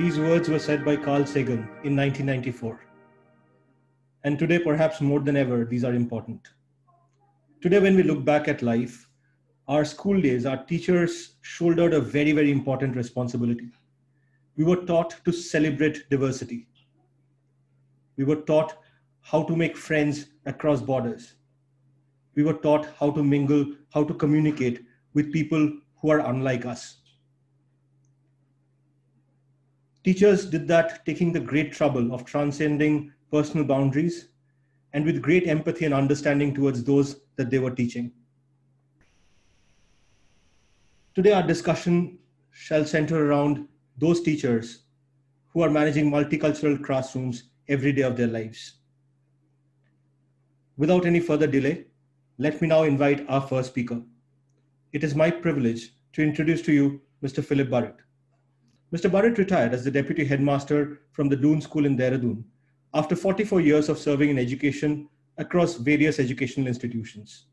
These words were said by Carl Sagan in 1994. And today, perhaps more than ever, these are important. Today, when we look back at life, our school days, our teachers shouldered a very, very important responsibility. We were taught to celebrate diversity. We were taught how to make friends across borders. We were taught how to mingle, how to communicate with people who are unlike us. Teachers did that taking the great trouble of transcending personal boundaries and with great empathy and understanding towards those that they were teaching. Today, our discussion shall center around those teachers who are managing multicultural classrooms every day of their lives. Without any further delay, let me now invite our first speaker. It is my privilege to introduce to you Mr. Philip Burrett. Mr. Burrett retired as the deputy headmaster from the Doon School in Dehradun after 44 years of serving in education across various educational institutions.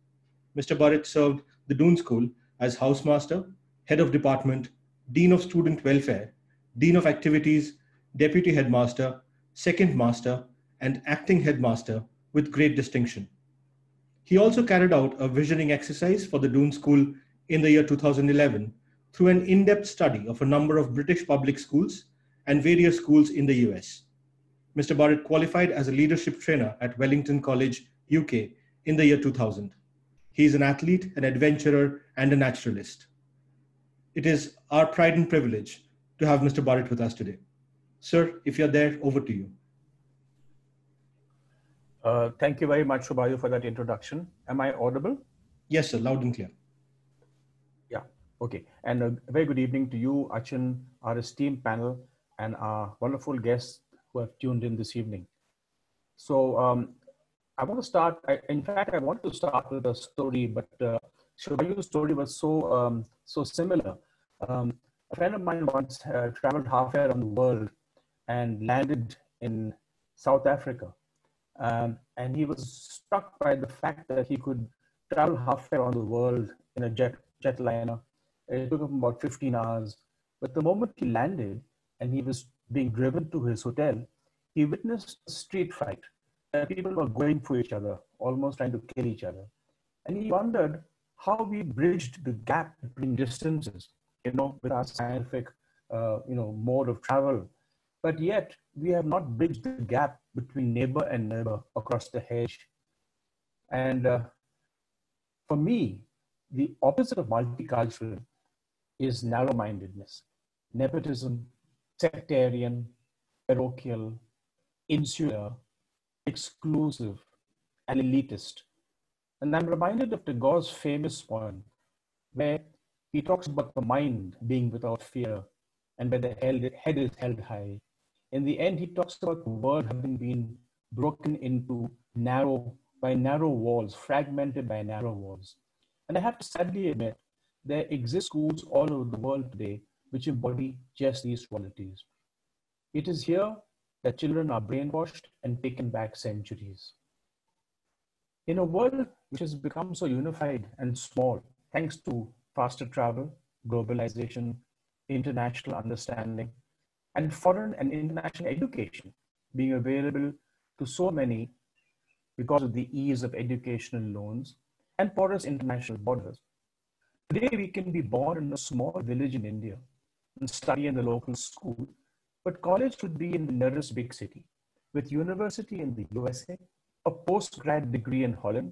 Mr. Burrett served the Doon School as housemaster, head of department, dean of student welfare, dean of activities, deputy headmaster, second master, and acting headmaster with great distinction. He also carried out a visioning exercise for the Doon School in the year 2011 through an in-depth study of a number of British public schools and various schools in the US. Mr. Burrett qualified as a leadership trainer at Wellington College, UK in the year 2000. He is an athlete, an adventurer, and a naturalist. It is our pride and privilege to have Mr. Burrett with us today. Sir, if you're there, over to you. Uh, thank you very much, Shubhayu, for that introduction. Am I audible? Yes, sir, loud and clear. Okay. And a very good evening to you, Achin, our esteemed panel, and our wonderful guests who have tuned in this evening. So um, I want to start, I, in fact, I want to start with a story, but uh, story was so, um, so similar. Um, a friend of mine once uh, traveled halfway around the world and landed in South Africa. Um, and he was struck by the fact that he could travel halfway around the world in a jet, jetliner. It took him about 15 hours. But the moment he landed and he was being driven to his hotel, he witnessed a street fight. people were going for each other, almost trying to kill each other. And he wondered how we bridged the gap between distances, you know, with our scientific, uh, you know, mode of travel. But yet, we have not bridged the gap between neighbor and neighbor across the hedge. And uh, for me, the opposite of multicultural is narrow mindedness, nepotism, sectarian, parochial, insular, exclusive, and elitist. And I'm reminded of Tagore's famous poem where he talks about the mind being without fear and where the head is held high. In the end, he talks about the world having been broken into narrow, by narrow walls, fragmented by narrow walls. And I have to sadly admit, there exist schools all over the world today which embody just these qualities. It is here that children are brainwashed and taken back centuries. In a world which has become so unified and small, thanks to faster travel, globalization, international understanding, and foreign and international education being available to so many because of the ease of educational loans and porous international borders. Today, we can be born in a small village in India and study in the local school, but college should be in the nearest big city, with university in the USA, a post-grad degree in Holland,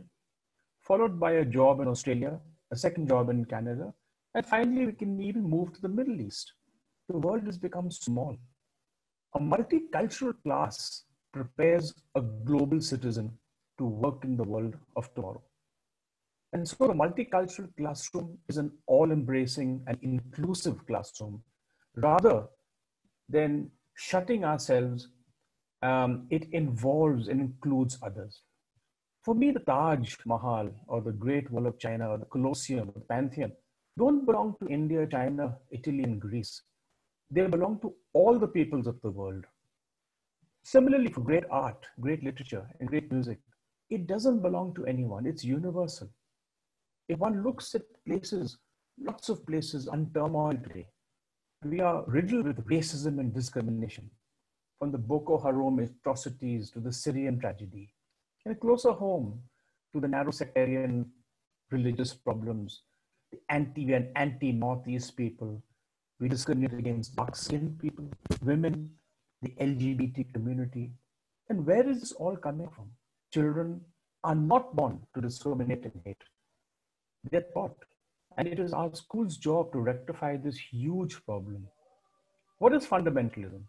followed by a job in Australia, a second job in Canada, and finally we can even move to the Middle East. The world has become small. A multicultural class prepares a global citizen to work in the world of tomorrow. And so the multicultural classroom is an all-embracing and inclusive classroom Rather than shutting ourselves, um, it involves and includes others. For me, the Taj Mahal or the Great Wall of China or the Colosseum or the Pantheon don't belong to India, China, Italy, and Greece. They belong to all the peoples of the world. Similarly, for great art, great literature, and great music, it doesn't belong to anyone, it's universal. If one looks at places, lots of places unturmoiled today, we are riddled with racism and discrimination, from the Boko Haram atrocities to the Syrian tragedy, and closer home to the narrow sectarian religious problems, the anti and anti Northeast people. We discriminate against dark skinned people, women, the LGBT community. And where is this all coming from? Children are not born to discriminate and hate. They're taught. And it is our school's job to rectify this huge problem. What is fundamentalism?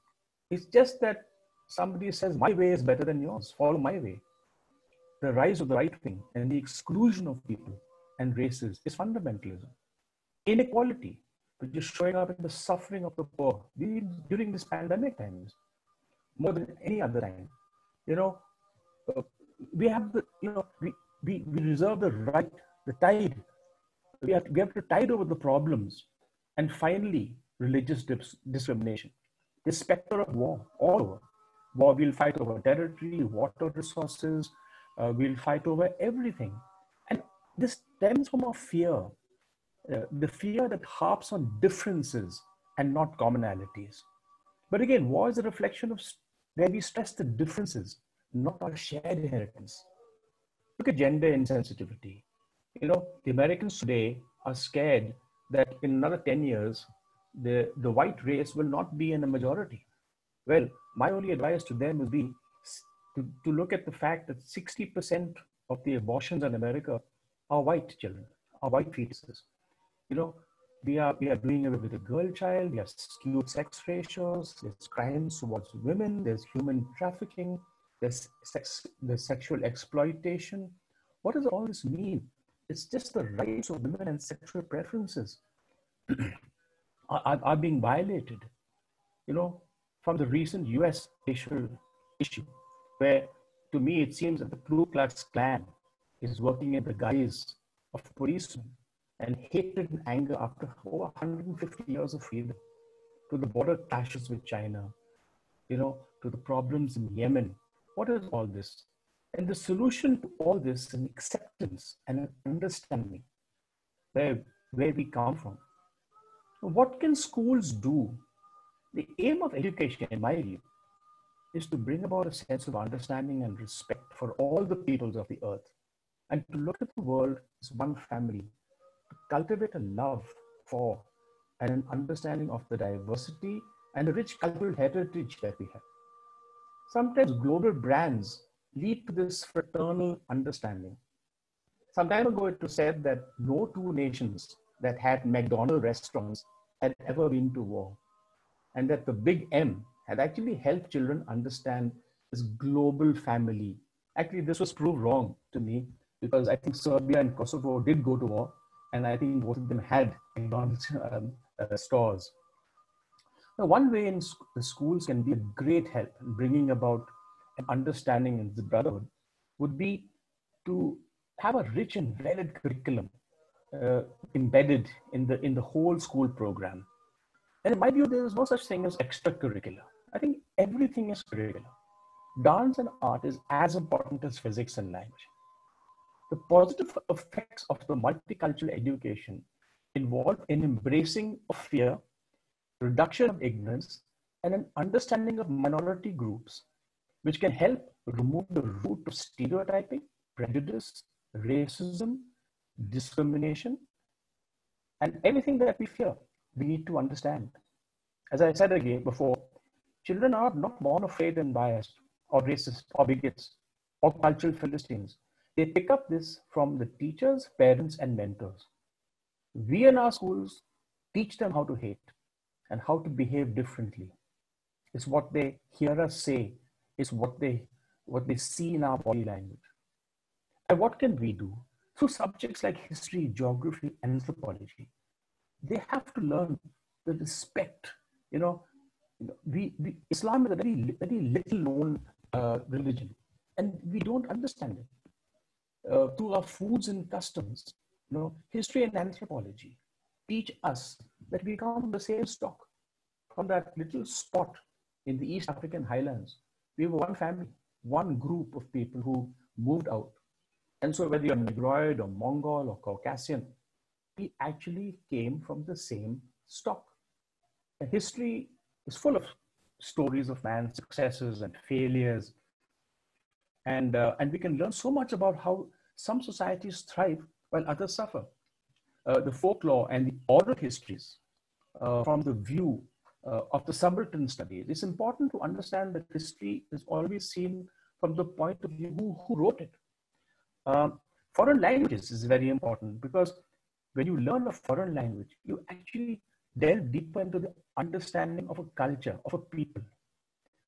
It's just that somebody says, My way is better than yours, follow my way. The rise of the right wing and the exclusion of people and races is fundamentalism. Inequality, which is showing up in the suffering of the poor during this pandemic times, more than any other time. You know, uh, we have the, you know, we, we, we reserve the right, the tide. We have, to, we have to tide over the problems. And finally, religious dis- discrimination. The specter of war all over. War, we'll fight over territory, water resources, uh, we'll fight over everything. And this stems from a fear, uh, the fear that harps on differences and not commonalities. But again, war is a reflection of where we stress the differences, not our shared inheritance. Look at gender insensitivity. You know, the Americans today are scared that in another 10 years, the, the white race will not be in a majority. Well, my only advice to them would be to, to look at the fact that 60% of the abortions in America are white children, are white fetuses. You know, we are, we are doing away with the girl child, we have skewed sex ratios, there's crimes towards women, there's human trafficking, there's, sex, there's sexual exploitation. What does all this mean? It's just the rights of women and sexual preferences are, are being violated. You know, from the recent US racial issue, where to me it seems that the Ku Klux Klan is working in the guise of policemen and hatred and anger after over 150 years of freedom to the border clashes with China, you know, to the problems in Yemen. What is all this? And the solution to all this is an acceptance and an understanding where, where we come from. What can schools do? The aim of education, in my view, is to bring about a sense of understanding and respect for all the peoples of the earth and to look at the world as one family, to cultivate a love for and an understanding of the diversity and the rich cultural heritage that we have. Sometimes global brands lead to this fraternal understanding. Some time ago, it was said that no two nations that had McDonald's restaurants had ever been to war, and that the big M had actually helped children understand this global family. Actually, this was proved wrong to me because I think Serbia and Kosovo did go to war, and I think both of them had McDonald's um, uh, stores. Now, one way in sc- schools can be a great help in bringing about an understanding in the brotherhood would be to have a rich and varied curriculum uh, embedded in the in the whole school program. And in my view, there is no such thing as extracurricular. I think everything is curricular. Dance and art is as important as physics and language. The positive effects of the multicultural education involve in embracing of fear, reduction of ignorance, and an understanding of minority groups, which can help remove the root of stereotyping, prejudice, racism, discrimination, and everything that we fear, we need to understand. As I said again before, children are not born afraid and biased, or racist, or bigots, or cultural Philistines. They pick up this from the teachers, parents, and mentors. We in our schools teach them how to hate and how to behave differently. It's what they hear us say, it's what they what they see in our body language. And what can we do? Through subjects like history, geography, anthropology, they have to learn the respect. You know, we, we Islam is a very very little known uh, religion, and we don't understand it uh, through our foods and customs, you know, history and anthropology teach us that we come from the same stock, from that little spot in the East African highlands. We were one family, one group of people who moved out. And so whether you're Negroid or Mongol or Caucasian, we actually came from the same stock. history is full of stories of man's successes and failures. And, uh, and we can learn so much about how some societies thrive while others suffer. Uh, the folklore and the oral histories uh, from the view uh, of the subaltern studies. It's important to understand that history is always seen from the point of view who, who wrote it. Um, foreign languages is very important because when you learn a foreign language, you actually delve deeper into the understanding of a culture, of a people.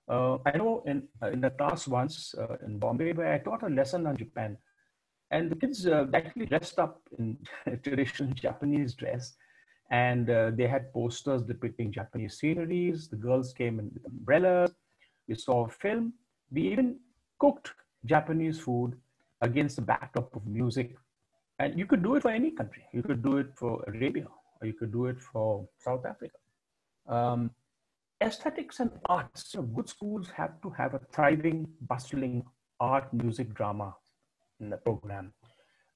Uh, I know in, uh, in a class once uh, in Bombay where I taught a lesson on Japan, and the kids uh, actually dressed up in traditional Japanese dress, and uh, they had posters depicting Japanese sceneries. The girls came in with umbrellas. We saw a film. We even cooked Japanese food against the backdrop of music. And you could do it for any country. You could do it for Arabia, or you could do it for South Africa. Um, aesthetics and arts, good schools have to have a thriving, bustling art, music, drama in the program,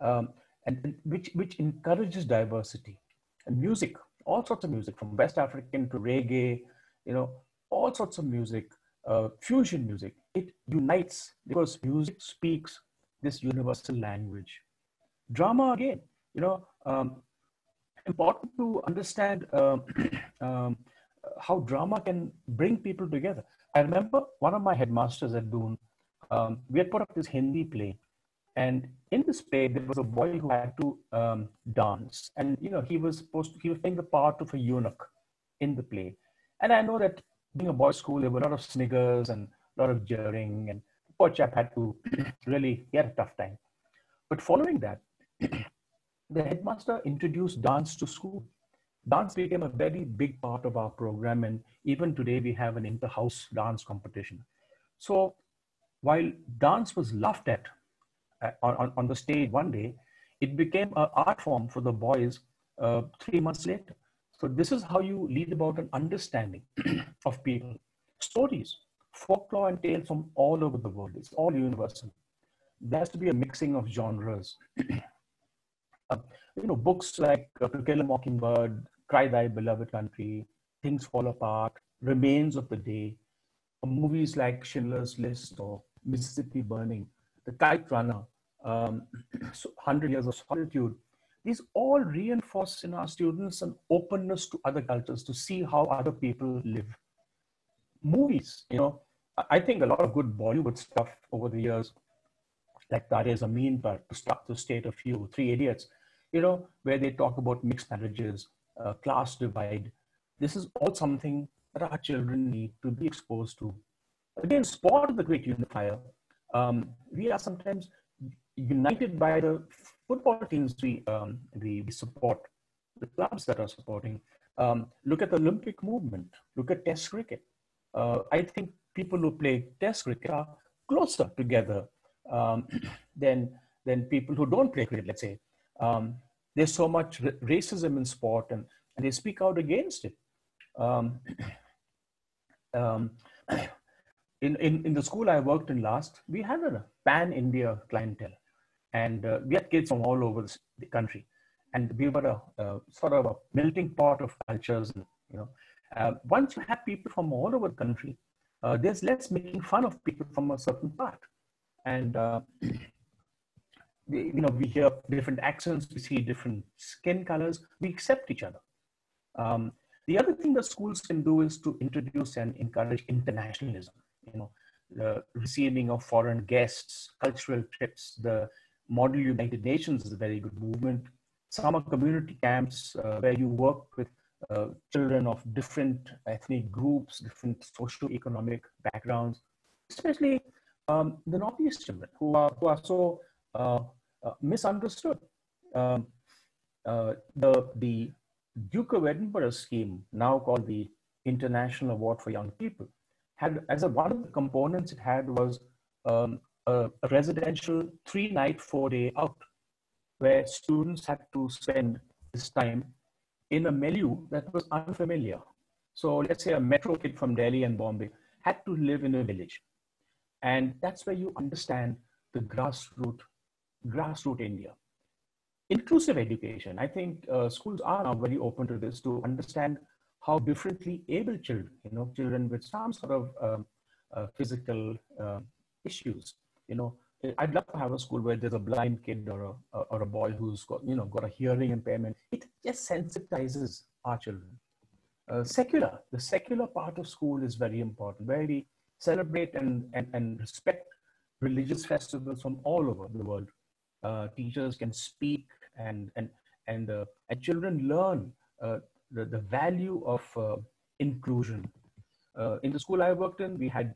um, and, and which, which encourages diversity. And music, all sorts of music, from West African to reggae, you know, all sorts of music, uh, fusion music. It unites because music speaks this universal language. Drama, again, you know, um, important to understand um, um, how drama can bring people together. I remember one of my headmasters at Doon, um, we had put up this Hindi play. And in this play, there was a boy who had to um, dance. And, you know, he was supposed to, he was playing the part of a eunuch in the play. And I know that being a boys' school, there were a lot of sniggers and a lot of jeering. And the poor chap had to really, he had a tough time. But following that, the headmaster introduced dance to school. Dance became a very big part of our program, and even today we have an inter-house dance competition. So while dance was laughed at on, on the stage one day, it became an art form for the boys uh, three months later. So this is how you lead about an understanding of people. Stories, folklore and tales from all over the world. It's all universal. There has to be a mixing of genres. Uh, you know, books like uh, To Kill a Mockingbird, Cry the Beloved Country, Things Fall Apart, Remains of the Day, movies like Schindler's List or Mississippi Burning, The Kite Runner, um, 100 Years of Solitude. These all reinforce in our students an openness to other cultures to see how other people live. Movies, you know, I think a lot of good Bollywood stuff over the years, like Tare Zameen Par, to start to state a few, Three Idiots, you know, where they talk about mixed marriages, uh, class divide. This is all something that our children need to be exposed to. Again, sport the great unifier. Um, we are sometimes united by the football teams we, um, we, we, support, the clubs that are supporting. Um, look at the Olympic movement, look at Test cricket. Uh, I think people who play Test cricket are closer together um, than, than people who don't play cricket, let's say. Um, there's so much racism in sport and, and they speak out against it. Um, um, in, in, in the school I worked in last, we had a pan-India clientele and uh, we had kids from all over the country. And we were a, a sort of a melting pot of cultures. And, you know, uh, once you have people from all over the country, uh, there's less making fun of people from a certain part. And uh, you know, we hear different accents, we see different skin colors, we accept each other. Um, the other thing that schools can do is to introduce and encourage internationalism, you know, the receiving of foreign guests, cultural trips, the Model United Nations is a very good movement. Summer community camps uh, where you work with uh, children of different ethnic groups, different socio-economic backgrounds, especially um, the Northeast children who are, who are so uh, uh, misunderstood. Um, uh, the, the Duke of Edinburgh scheme, now called the International Award for Young People, had as a, one of the components it had was um, a, residential three night, four day out, where students had to spend this time in a milieu that was unfamiliar. So let's say a metro kid from Delhi and Bombay had to live in a village. And that's where you understand the grassroots grassroots India. Inclusive education. I think uh, schools are now very open to this to understand how differently able children, you know, children with some sort of um, uh, physical uh, issues, you know, I'd love to have a school where there's a blind kid or a, or a boy who's got, you know, got a hearing impairment. It just sensitizes our children. Uh, secular, the secular part of school is very important, where we celebrate and, and, and respect religious festivals from all over the world. Uh, teachers can speak and, and, and, uh, and children learn uh, the, the value of uh, inclusion. Uh, in the school I worked in, we had,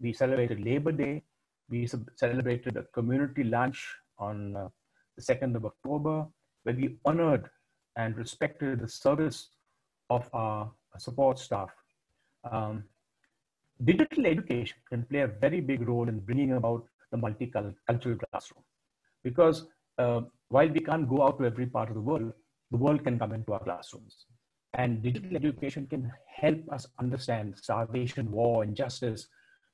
we celebrated Labor Day, we celebrated a community lunch on uh, the 2nd of October, where we honored and respected the service of our support staff. Um, digital education can play a very big role in bringing about the multicultural classroom. Because uh, while we can't go out to every part of the world, the world can come into our classrooms. And digital education can help us understand starvation, war, injustice,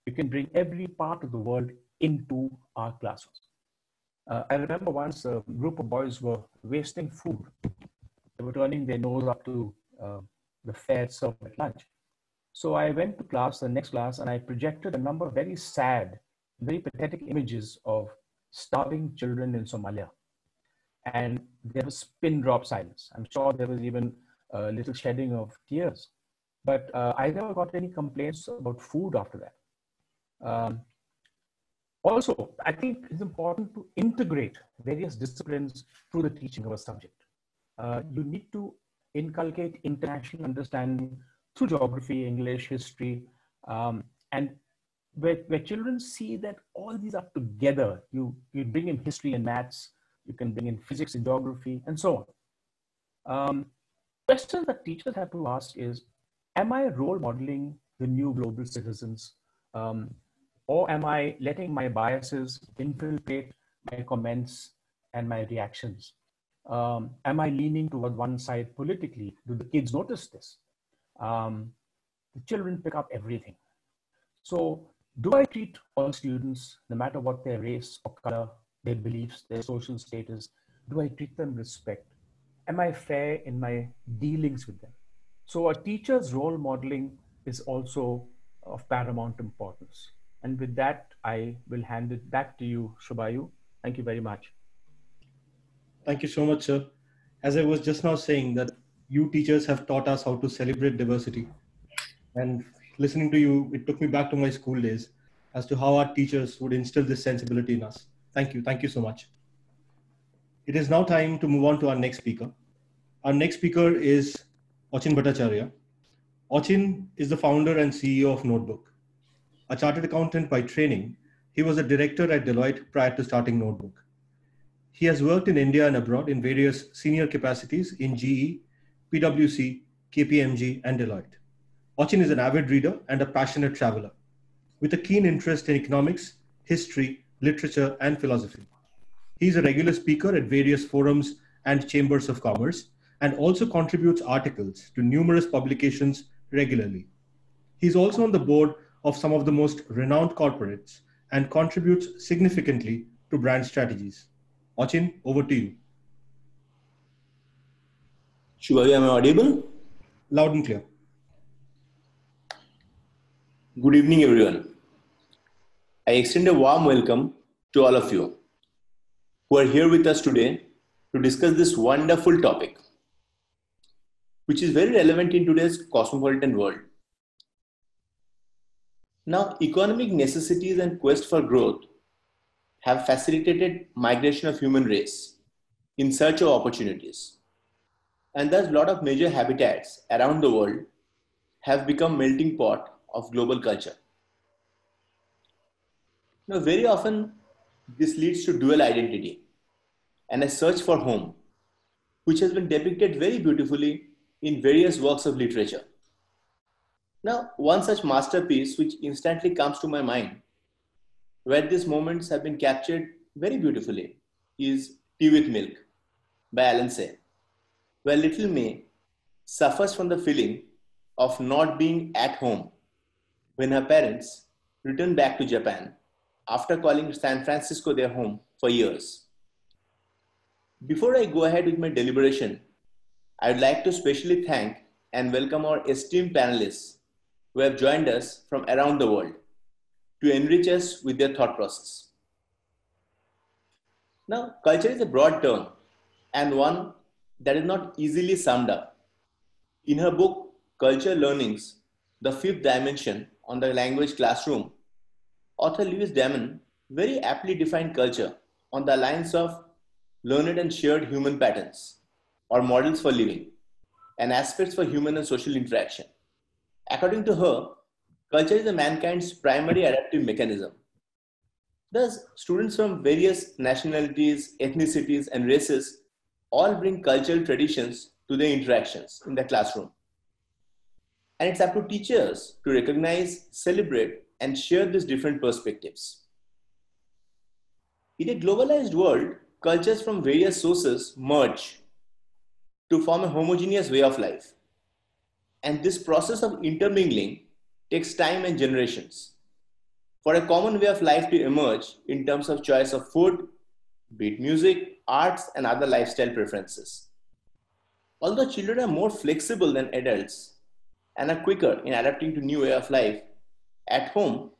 we can bring every part of the world into our classrooms. Uh, I remember once a group of boys were wasting food. They were turning their nose up to uh, the fare served at lunch. So I went to class, the next class, and I projected a number of very sad, very pathetic images of starving children in Somalia. And there was pin drop silence. I'm sure there was even a little shedding of tears. But uh, I never got any complaints about food after that. Um, also, I think it's important to integrate various disciplines through the teaching of a subject. Uh, you need to inculcate international understanding through geography, English, history, um, and where, where children see that all these are together, you, you bring in history and maths, you can bring in physics and geography, and so on. Um, questions that teachers have to ask is, am I role modeling the new global citizens? Um, or am I letting my biases infiltrate my comments and my reactions? Um, am I leaning toward one side politically? Do the kids notice this? Um, the children pick up everything. So, do I treat all students, no matter what their race or color, their beliefs, their social status, do I treat them respect? Am I fair in my dealings with them? So, a teacher's role modeling is also of paramount importance. And with that, I will hand it back to you, Shubhayu. Thank you very much. Thank you so much, sir. As I was just now saying that you teachers have taught us how to celebrate diversity. And listening to you, it took me back to my school days as to how our teachers would instill this sensibility in us. Thank you. Thank you so much. It is now time to move on to our next speaker. Our next speaker is Achin Bhattacharyya. Achin is the founder and CEO of Notebook. A chartered accountant by training, he was a director at Deloitte prior to starting Notebook. He has worked in India and abroad in various senior capacities in GE, PwC, KPMG, and Deloitte. Achin is an avid reader and a passionate traveler with a keen interest in economics, history, literature, and philosophy. He is a regular speaker at various forums and chambers of commerce and also contributes articles to numerous publications regularly. He's also on the board of some of the most renowned corporates and contributes significantly to brand strategies. Achin, over to you. Shubhavi, am I audible? Loud and clear. Good evening, everyone. I extend a warm welcome to all of you who are here with us today to discuss this wonderful topic, which is very relevant in today's cosmopolitan world. Now, economic necessities and quest for growth have facilitated migration of human race in search of opportunities. And thus, a lot of major habitats around the world have become melting pot of global culture. Now, very often, this leads to dual identity and a search for home, which has been depicted very beautifully in various works of literature. Now, one such masterpiece which instantly comes to my mind, where these moments have been captured very beautifully, is Tea with Milk by Allen Say, where little May suffers from the feeling of not being at home when her parents return back to Japan after calling San Francisco their home for years. Before I go ahead with my deliberation, I would like to specially thank and welcome our esteemed panelists who have joined us from around the world to enrich us with their thought process. Now, culture is a broad term and one that is not easily summed up. In her book, Culture Learnings, The Fifth Dimension on the Language Classroom, author Louise Damen very aptly defined culture on the lines of learned and shared human patterns or models for living and aspects for human and social interaction. According to her, culture is a mankind's primary adaptive mechanism. Thus, students from various nationalities, ethnicities, and races all bring cultural traditions to their interactions in the classroom. And it's up to teachers to recognize, celebrate, and share these different perspectives. In a globalized world, cultures from various sources merge to form a homogeneous way of life. And this process of intermingling takes time and generations. For a common way of life to emerge in terms of choice of food, be it music, arts, and other lifestyle preferences. Although children are more flexible than adults and are quicker in adapting to new way of life, at home,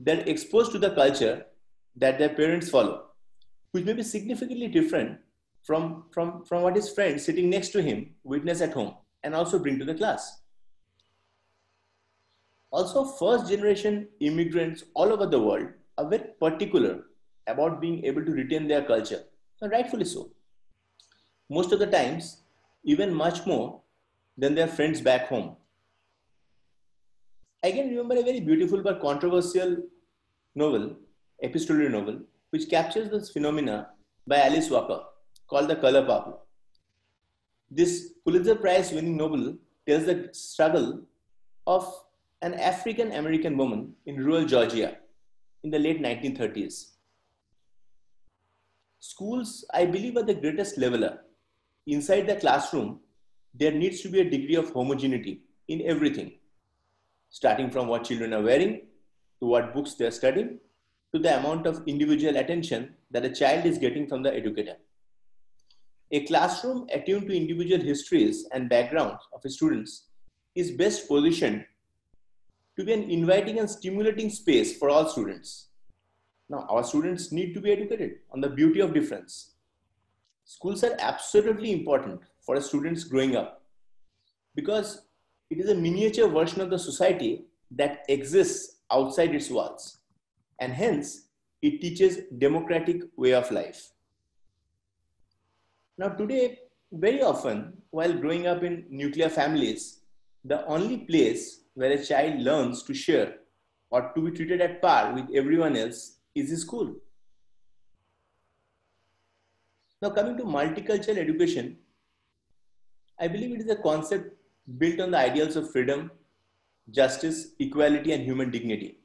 they're exposed to the culture that their parents follow, which may be significantly different from, from, from what his friend sitting next to him witness at home and also bring to the class. Also, first generation immigrants all over the world are very particular about being able to retain their culture, and rightfully so. Most of the times, even much more than their friends back home. I can remember a very beautiful but controversial novel, epistolary novel, which captures this phenomena by Alice Walker called The Color Purple. This Pulitzer Prize winning novel tells the struggle of an African American woman in rural Georgia in the late 1930s. Schools, I believe, are the greatest leveler. Inside the classroom, there needs to be a degree of homogeneity in everything, starting from what children are wearing, to what books they're studying, to the amount of individual attention that a child is getting from the educator. A classroom attuned to individual histories and backgrounds of students is best positioned to be an inviting and stimulating space for all students. Now, our students need to be educated on the beauty of difference. Schools are absolutely important for students growing up because it is a miniature version of the society that exists outside its walls and hence it teaches democratic way of life. Now today, very often while growing up in nuclear families, the only place where a child learns to share or to be treated at par with everyone else is school. Now coming to multicultural education, I believe it is a concept built on the ideals of freedom, justice, equality, and human dignity,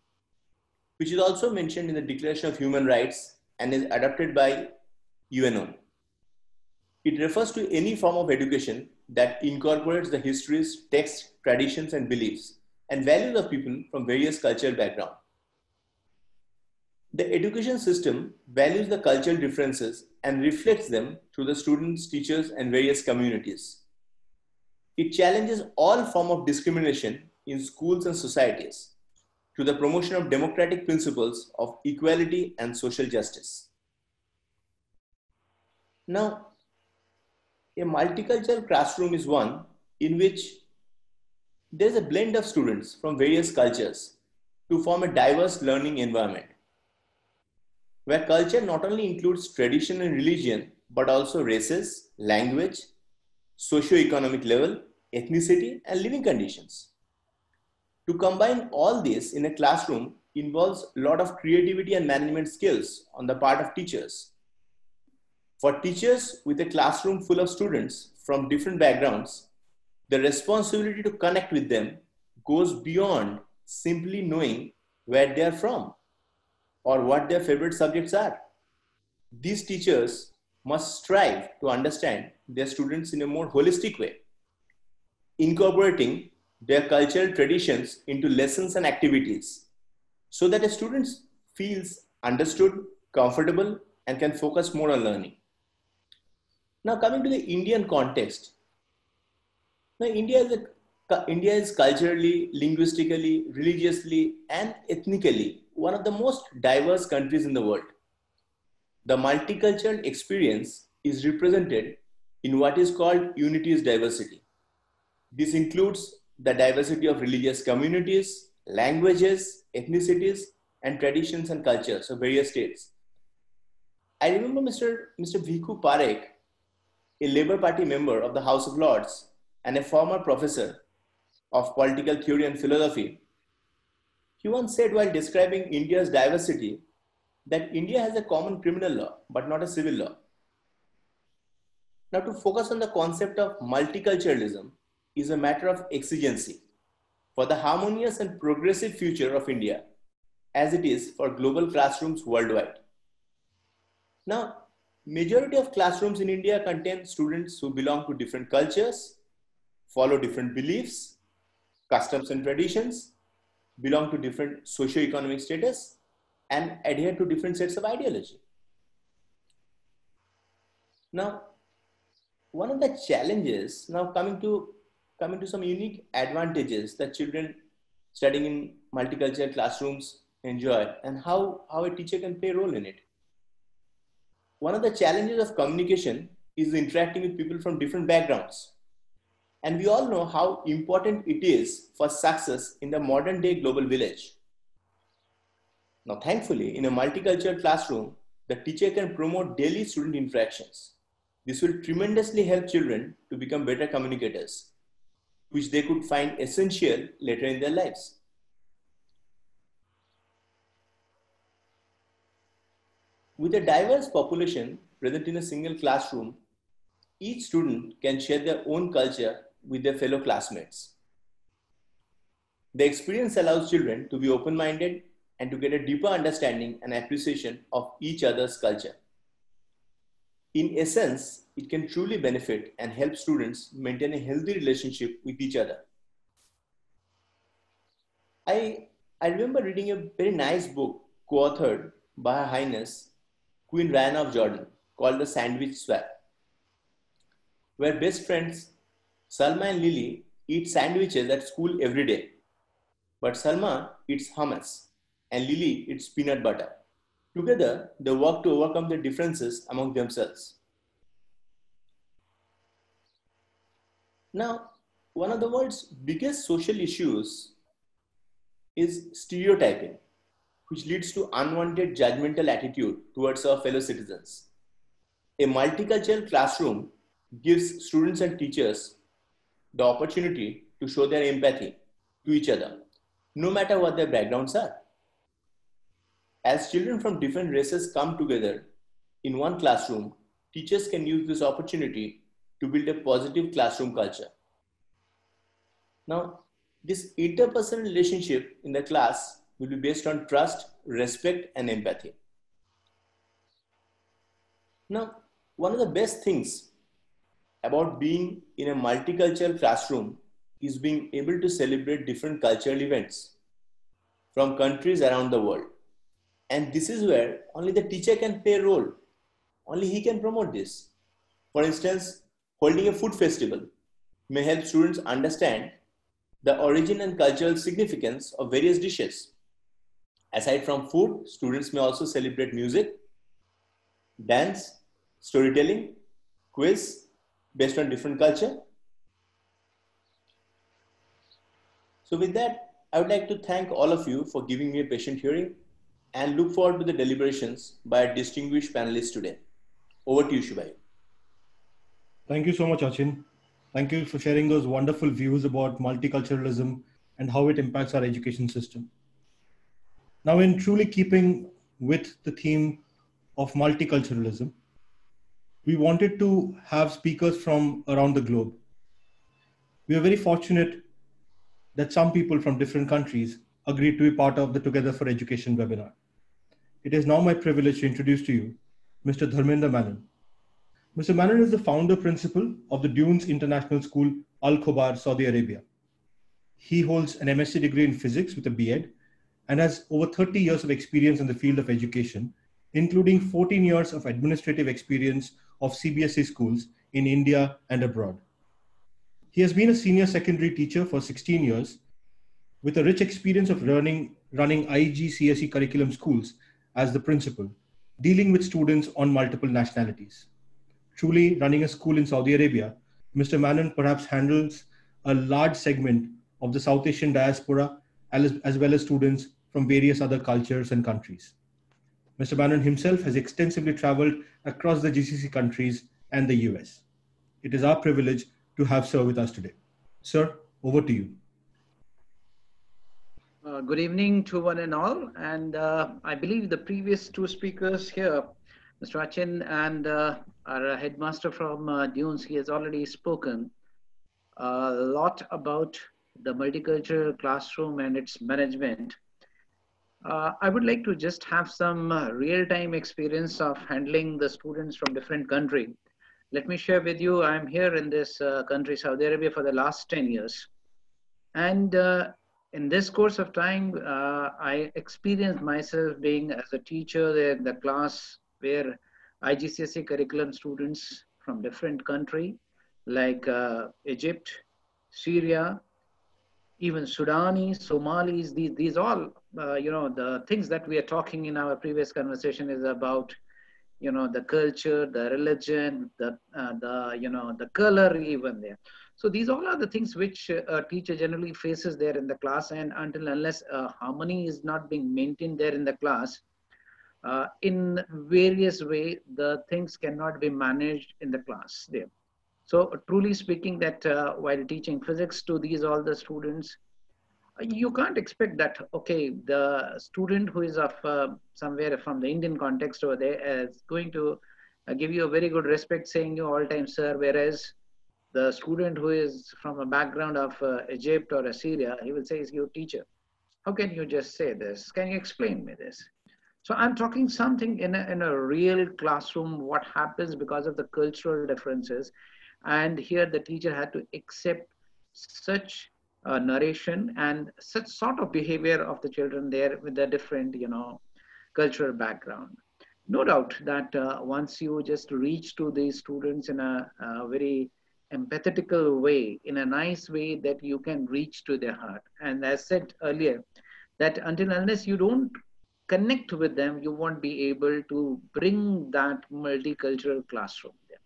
which is also mentioned in the Declaration of Human Rights and is adopted by UNO. It refers to any form of education that incorporates the histories, texts, traditions, and beliefs and values of people from various cultural backgrounds. The education system values the cultural differences and reflects them through the students, teachers, and various communities. It challenges all form of discrimination in schools and societies to the promotion of democratic principles of equality and social justice. Now, a multicultural classroom is one in which there's a blend of students from various cultures to form a diverse learning environment where culture not only includes tradition and religion, but also races, language, socio-economic level, ethnicity, and living conditions. To combine all this in a classroom involves a lot of creativity and management skills on the part of teachers. For teachers with a classroom full of students from different backgrounds, the responsibility to connect with them goes beyond simply knowing where they are from or what their favorite subjects are. These teachers must strive to understand their students in a more holistic way, incorporating their cultural traditions into lessons and activities so that a student feels understood, comfortable, and can focus more on learning. Now, coming to the Indian context, now India is a India is culturally, linguistically, religiously, and ethnically one of the most diverse countries in the world. The multicultural experience is represented in what is called unity is diversity. This includes the diversity of religious communities, languages, ethnicities, and traditions and cultures of various states. I remember Mr. Mr. Bhikhu Parekh, a Labour Party member of the House of Lords and a former professor of political theory and philosophy, he once said while describing India's diversity that India has a common criminal law, but not a civil law. Now, to focus on the concept of multiculturalism is a matter of exigency for the harmonious and progressive future of India as it is for global classrooms worldwide. Now, majority of classrooms in India contain students who belong to different cultures, follow different beliefs, customs and traditions, belong to different socio-economic status, and adhere to different sets of ideology. Now, one of the challenges, now coming to coming to some unique advantages that children studying in multicultural classrooms enjoy and how, how a teacher can play a role in it. One of the challenges of communication is interacting with people from different backgrounds. And we all know how important it is for success in the modern day global village. Now, thankfully, in a multicultural classroom, the teacher can promote daily student interactions. This will tremendously help children to become better communicators, which they could find essential later in their lives. With a diverse population present in a single classroom, each student can share their own culture with their fellow classmates. The experience allows children to be open minded and to get a deeper understanding and appreciation of each other's culture. In essence, it can truly benefit and help students maintain a healthy relationship with each other. I, I remember reading a very nice book co authored by Her Highness Queen Rania of Jordan called The Sandwich Swap, where best friends Salma and Lily eat sandwiches at school every day. But Salma eats hummus and Lily eats peanut butter. Together, they work to overcome the differences among themselves. Now, one of the world's biggest social issues is stereotyping, which leads to unwanted judgmental attitude towards our fellow citizens. A multicultural classroom gives students and teachers the opportunity to show their empathy to each other, no matter what their backgrounds are. As children from different races come together in one classroom, teachers can use this opportunity to build a positive classroom culture. Now, this interpersonal relationship in the class will be based on trust, respect, and empathy. Now, one of the best things about being in a multicultural classroom is being able to celebrate different cultural events from countries around the world. And this is where only the teacher can play a role. Only he can promote this. For instance, holding a food festival may help students understand the origin and cultural significance of various dishes. Aside from food, students may also celebrate music, dance, storytelling, quiz based on different culture. So with that, I would like to thank all of you for giving me a patient hearing and look forward to the deliberations by our distinguished panelists today. Over to you, Shubhai. Thank you so much, Achin. Thank you for sharing those wonderful views about multiculturalism and how it impacts our education system. Now, in truly keeping with the theme of multiculturalism, we wanted to have speakers from around the globe. We are very fortunate that some people from different countries agreed to be part of the Together for Education webinar. It is now my privilege to introduce to you Mr. Dharminder Menon. Mr. Menon is the founder principal of the Dunes International School, Al Khobar, Saudi Arabia. He holds an MSc degree in physics with a B.Ed and has over 30 years of experience in the field of education, including 14 years of administrative experience of CBSE schools in India and abroad. He has been a senior secondary teacher for 16 years with a rich experience of running, running IGCSE curriculum schools as the principal, dealing with students on multiple nationalities. Truly, running a school in Saudi Arabia, Mr. Manon perhaps handles a large segment of the South Asian diaspora as, as well as students from various other cultures and countries. Mr. Manon himself has extensively traveled across the GCC countries and the US. It is our privilege to have Sir with us today. Sir, over to you. Uh, good evening to one and all. And uh, I believe the previous two speakers here, Mr. Achin and uh, our headmaster from uh, Dunes, he has already spoken a lot about the multicultural classroom and its management. Uh, I would like to just have some uh, real-time experience of handling the students from different country. Let me share with you, I'm here in this uh, country, Saudi Arabia, for the last 10 years. And uh, in this course of time, uh, I experienced myself being as a teacher in the class where IGCSE curriculum students from different country like uh, Egypt, Syria, even Sudanese, Somalis, these, these all, uh, you know, the things that we are talking in our previous conversation is about, you know, the culture, the religion, the, uh, the you know, the color even there. So these all are the things which a teacher generally faces there in the class and until unless uh, harmony is not being maintained there in the class, uh, in various way, the things cannot be managed in the class there. So truly speaking that uh, while teaching physics to these all the students, you can't expect that, okay, the student who is of uh, somewhere from the Indian context over there is going to uh, give you a very good respect saying you all time, sir, whereas the student who is from a background of uh, Egypt or Assyria, he will say, is your teacher. How can you just say this? Can you explain me this? So I'm talking something in a, in a real classroom, what happens because of the cultural differences and here the teacher had to accept such narration and such sort of behavior of the children there with a different, you know, cultural background. No doubt that uh, once you just reach to these students in a, a very empathetical way, in a nice way that you can reach to their heart. And as said earlier, that until unless you don't connect with them, you won't be able to bring that multicultural classroom there.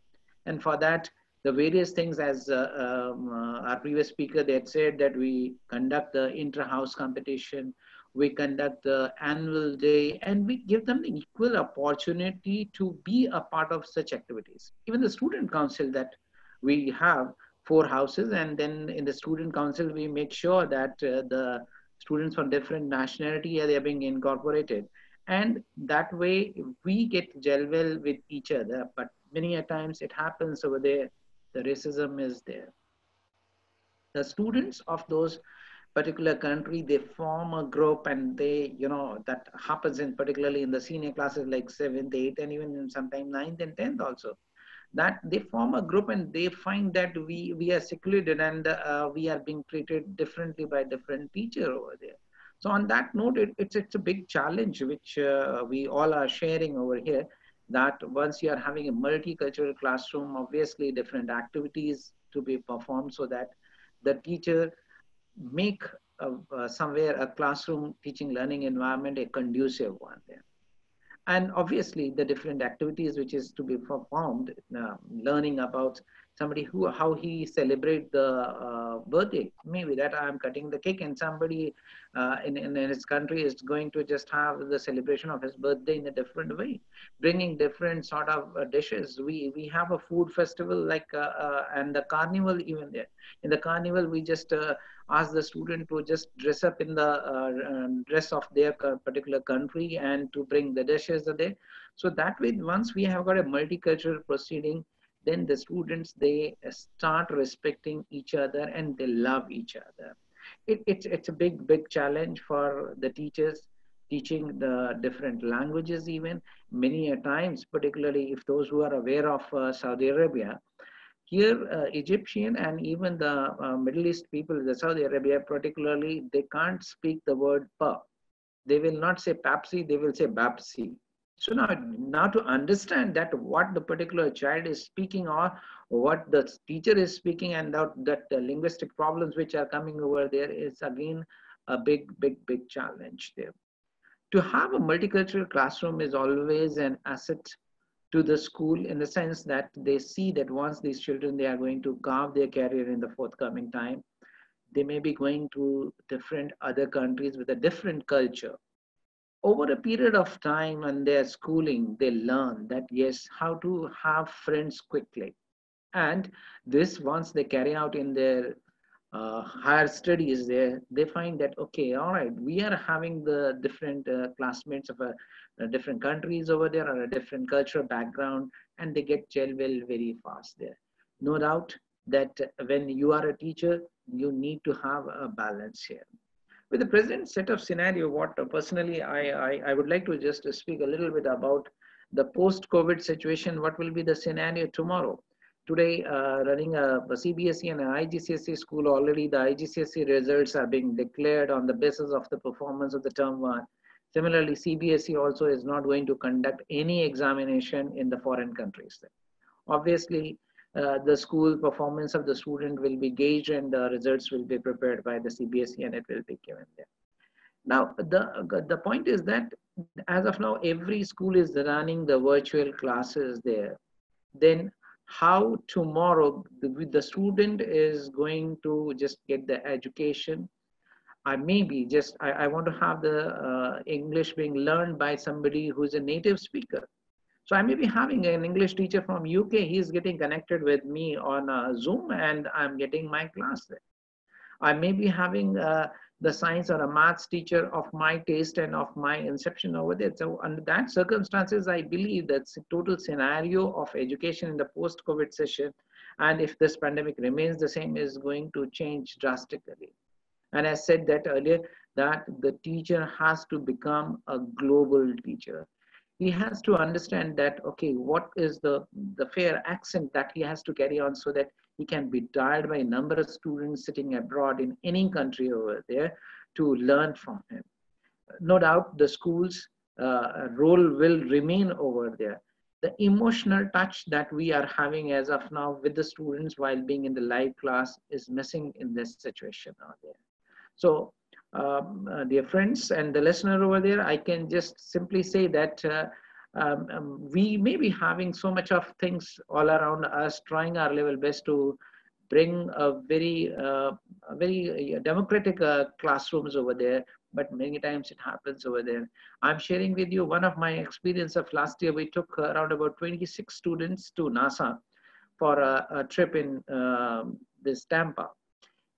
And for that, the various things as uh, um, uh, our previous speaker they had said that we conduct the intra-house competition we conduct the annual day and we give them the equal opportunity to be a part of such activities. Even the student council that we have four houses and then in the student council we make sure that uh, the students from different nationality are they being incorporated. And that way we get gel well with each other. But many a times it happens over there the racism is there. The students of those particular country, they form a group and they, you know, that happens in particularly in the senior classes like seventh, eighth, and even sometimes ninth and 10th also. That they form a group and they find that we, we are secluded and uh, we are being treated differently by different teacher over there. So on that note, it, it's, it's a big challenge which uh, we all are sharing over here that once you are having a multicultural classroom, obviously different activities to be performed so that the teacher make a, uh, somewhere a classroom teaching learning environment a conducive one there. And obviously the different activities which is to be performed, uh, learning about somebody who how he celebrate the uh, birthday. Maybe that i'm cutting the cake and somebody uh, in, in, his country is going to just have the celebration of his birthday in a different way. Bringing different sort of uh, dishes. We we have a food festival like uh, uh, and the carnival even there. In the carnival we just uh, ask the student to just dress up in the dress of their particular country and to bring the dishes there. So that way once we have got a multicultural proceeding then the students they start respecting each other and they love each other. It, it's it's a big big challenge for the teachers teaching the different languages even many times particularly if those who are aware of uh, saudi arabia. Here uh, egyptian and even the uh, middle east people the saudi arabia particularly they can't speak the word pa. They will not say papsi they will say bapsi So now, now to understand that what the particular child is speaking or what the teacher is speaking and that, that the linguistic problems which are coming over there is again a big, big, big challenge there. To have a multicultural classroom is always an asset to the school in the sense that they see that once these children, they are going to carve their career in the forthcoming time, they may be going to different other countries with a different culture over a period of time and their schooling, they learn that yes, how to have friends quickly. And this, once they carry out in their uh, higher studies there, they find that, okay, all right, we are having the different uh, classmates of a, a, different countries over there or a different cultural background, and they get gel well very fast there. No doubt that when you are a teacher, you need to have a balance here with the present set of scenario, what uh, personally I, I, I would like to just speak a little bit about the post-COVID situation. What will be the scenario tomorrow? Today, uh, running a, a, CBSE and an IGCSE school, already the IGCSE results are being declared on the basis of the performance of the term one. Similarly, CBSE also is not going to conduct any examination in the foreign countries. Obviously, uh, the school performance of the student will be gauged and the results will be prepared by the CBSE and it will be given there. Now, the, the point is that as of now, every school is running the virtual classes there. Then how tomorrow the, the student is going to just get the education I maybe just, I, I want to have the uh, English being learned by somebody who's a native speaker. So I may be having an English teacher from UK. He's getting connected with me on uh, Zoom and I'm getting my class there. I may be having uh, the science or a maths teacher of my taste and of my inception over there. So under that circumstances, I believe that total scenario of education in the post-COVID session, and if this pandemic remains the same, is going to change drastically. And I said that earlier, that the teacher has to become a global teacher he has to understand that okay what is the the fair accent that he has to carry on so that he can be dialed by a number of students sitting abroad in any country over there to learn from him. No doubt the school's uh, role will remain over there. The emotional touch that we are having as of now with the students while being in the live class is missing in this situation out there. So um, uh, dear friends and the listener over there, I can just simply say that uh, um, um, we may be having so much of things all around us, trying our level best to bring a very, uh, a very uh, democratic uh, classrooms over there, but many times it happens over there. I'm sharing with you one of my experience of last year. We took around about 26 students to NASA for a, a trip in um, this Tampa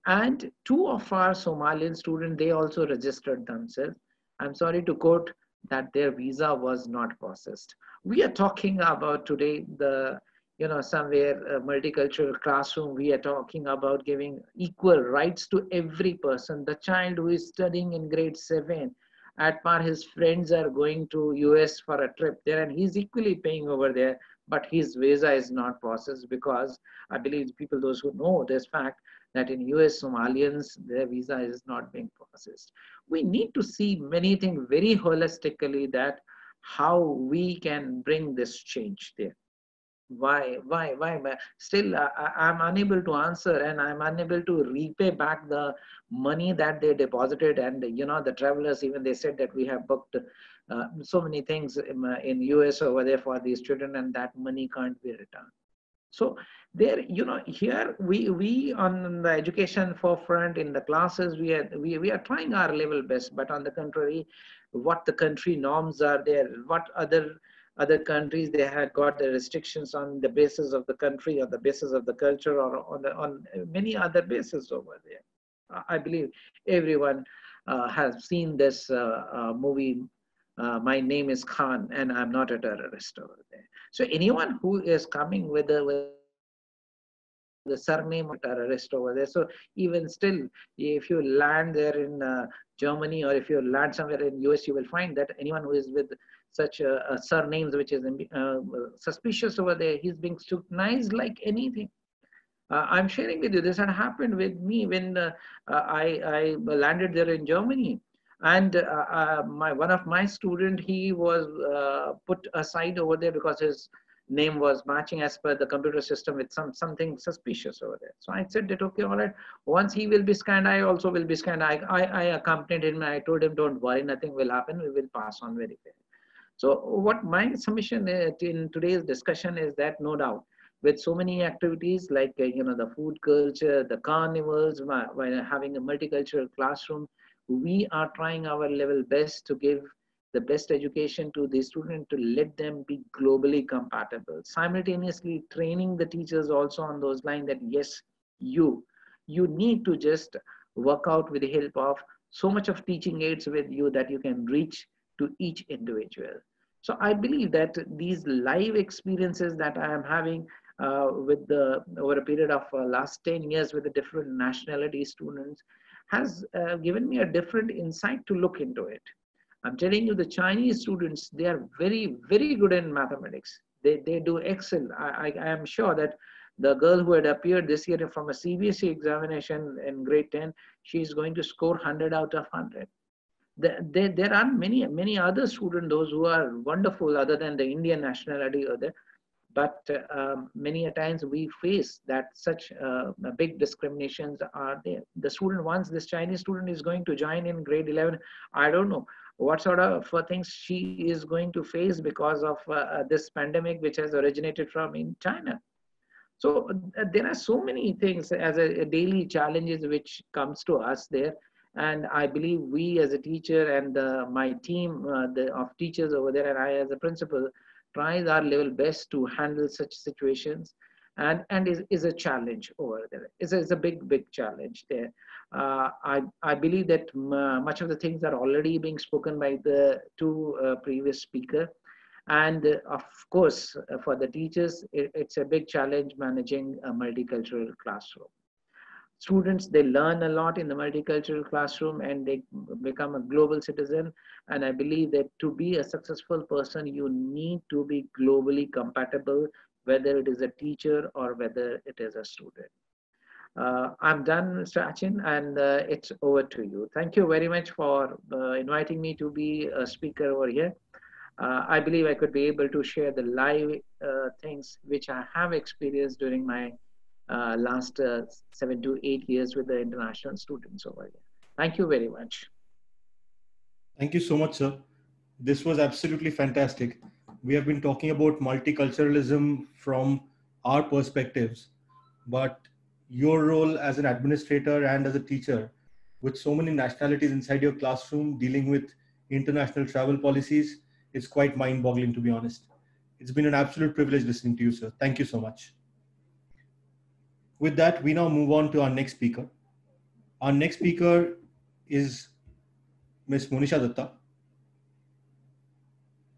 and two of our Somalian students, they also registered themselves. I'm sorry to quote that their visa was not processed. We are talking about today the, you know, somewhere uh, multicultural classroom. We are talking about giving equal rights to every person. The child who is studying in grade seven, at par his friends are going to US for a trip there and he's equally paying over there, but his visa is not processed because I believe people, those who know this fact, that in US Somalians, their visa is not being processed. We need to see many things very holistically that how we can bring this change there. Why, why, why? Still, uh, I'm unable to answer and I'm unable to repay back the money that they deposited. And, you know, the travelers, even they said that we have booked uh, so many things in, uh, in US over there for these children and that money can't be returned. So there, you know, here we we on the education forefront in the classes, we are we, we are trying our level best, but on the contrary, what the country norms are there, what other other countries they had got the restrictions on the basis of the country, on the basis of the culture, or on the, on many other bases over there. I believe everyone uh, has seen this uh, uh, movie. Uh, my name is Khan, and I'm not a terrorist over there. So anyone who is coming with the, with the surname of terrorist over there. So even still, if you land there in uh, Germany or if you land somewhere in US, you will find that anyone who is with such a, a surnames which is uh, suspicious over there, he's being scrutinized like anything. Uh, I'm sharing with you, this had happened with me when uh, I, I landed there in Germany. And uh, uh, my one of my student, he was uh, put aside over there because his name was matching as per the computer system with some something suspicious over there. So I said that okay, all right. Once he will be scanned, I also will be scanned. I I, I accompanied him. I told him, don't worry, nothing will happen. We will pass on very well. So what my submission in today's discussion is that no doubt with so many activities like you know the food culture, the carnivals, while having a multicultural classroom, we are trying our level best to give the best education to the student to let them be globally compatible. Simultaneously training the teachers also on those lines that yes you you need to just work out with the help of so much of teaching aids with you that you can reach to each individual. So i believe that these live experiences that i am having uh, with the over a period of uh, last 10 years with the different nationality students has uh, given me a different insight to look into it. I'm telling you, the Chinese students, they are very, very good in mathematics. They, they do excel. I, I, I am sure that the girl who had appeared this year from a CBSE examination in grade 10, she's going to score 100 out of 100. There, there, there are many, many other students, those who are wonderful other than the Indian nationality or there, but um, many a times we face that such uh, big discriminations are there. The student, once this Chinese student is going to join in grade 11, I don't know what sort of uh, things she is going to face because of uh, uh this pandemic, which has originated from in China. So uh, there are so many things as a, a, daily challenges which comes to us there. And I believe we as a teacher and uh, my team the, of teachers over there and I as a principal tries our level best to handle such situations. And and is, is a challenge over there. It's a, a big big challenge there. Uh, i i believe that much of the things are already being spoken by the two uh, previous speaker. And uh, of course uh, for the teachers it, it's a big challenge managing a multicultural classroom students they learn a lot in the multicultural classroom and they become a global citizen. And i believe that to be a successful person you need to be globally compatible whether it is a teacher or whether it is a student. Uh, i'm done mr achin and uh, it's over to you. Thank you very much for uh, inviting me to be a speaker over here. Uh, i believe i could be able to share the live uh, things which i have experienced during my uh, last uh, seven to eight years with the international students over here. Thank you very much. Thank you so much, sir. This was absolutely fantastic. We have been talking about multiculturalism from our perspectives, but your role as an administrator and as a teacher with so many nationalities inside your classroom dealing with international travel policies is quite mind boggling, to be honest. It's been an absolute privilege listening to you, sir. Thank you so much. With that, we now move on to our next speaker. Our next speaker is Ms. Monisha Datta.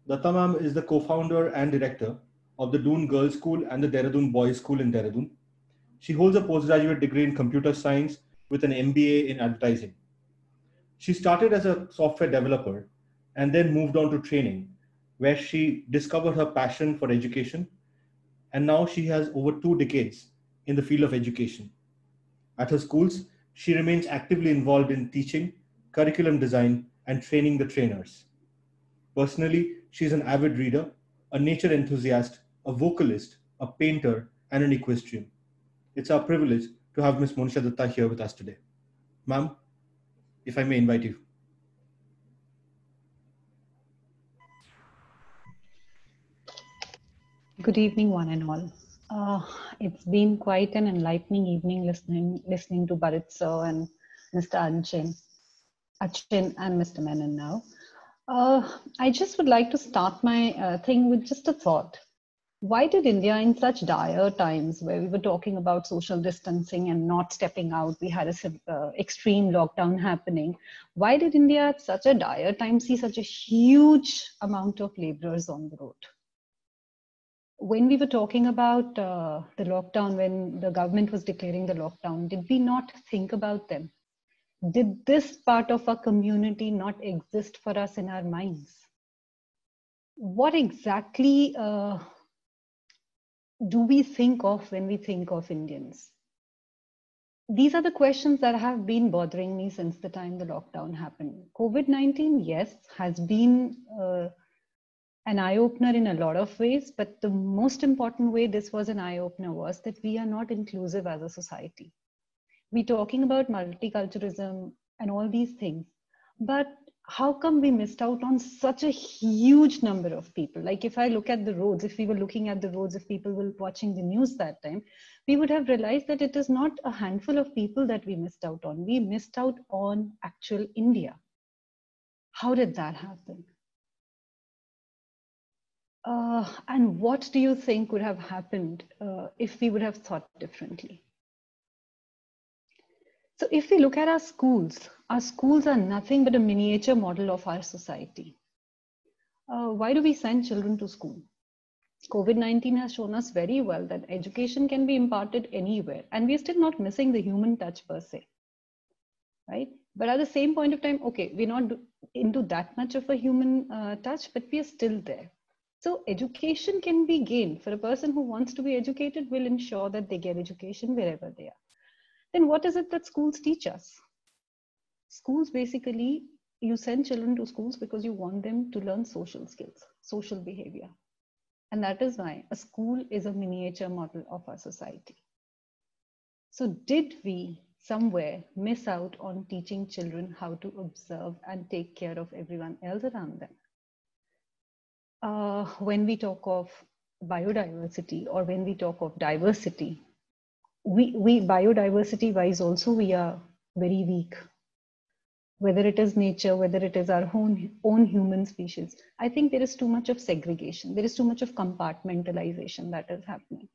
Datta ma'am is the co-founder and director of the Doon Girls School and the Dehradun Boys School in Dehradun. She holds a postgraduate degree in computer science with an MBA in advertising. She started as a software developer and then moved on to training, where she discovered her passion for education. And now she has over two decades in the field of education. At her schools, she remains actively involved in teaching, curriculum design, and training the trainers. Personally, she is an avid reader, a nature enthusiast, a vocalist, a painter, and an equestrian. It's our privilege to have Ms. Monisha Datta here with us today. Ma'am, if I may invite you. Good evening, one and all. Uh, it's been quite an enlightening evening listening listening to Burrett sir and Mr. Anchin, Achin and Mr. Manon now. Uh, I just would like to start my uh, thing with just a thought. Why did India, in such dire times where we were talking about social distancing and not stepping out, we had an uh, extreme lockdown happening. Why did India, at such a dire time, see such a huge amount of laborers on the road? When we were talking about uh, the lockdown, when the government was declaring the lockdown, did we not think about them? Did this part of our community not exist for us in our minds? What exactly uh, do we think of when we think of Indians? these are the questions that have been bothering me since the time the lockdown happened. COVID 19, yes, has been uh, an eye opener in a lot of ways, but the most important way this was an eye opener was that we are not inclusive as a society. We're talking about multiculturalism and all these things, but how come we missed out on such a huge number of people? Like if i look at the roads if we were looking at the roads if people were watching the news that time we would have realized that it is not a handful of people that we missed out on. We missed out on actual india. How did that happen uh, and what do you think would have happened uh, if we would have thought differently so if we look at our schools, our schools are nothing but a miniature model of our society. Uh, why do we send children to school? COVID-19 has shown us very well that education can be imparted anywhere and we're still not missing the human touch per se, right? But at the same point of time, okay, we're not into that much of a human uh, touch, but we are still there. So education can be gained for a person who wants to be educated will ensure that they get education wherever they are then what is it that schools teach us? Schools basically, you send children to schools because you want them to learn social skills, social behavior. And that is why a school is a miniature model of our society. So, did we somewhere miss out on teaching children how to observe and take care of everyone else around them? Uh, when we talk of biodiversity or when we talk of diversity, we, we biodiversity wise also we are very weak. Whether it is nature whether it is our own own human species i think there is too much of segregation. There is too much of compartmentalization that is happening.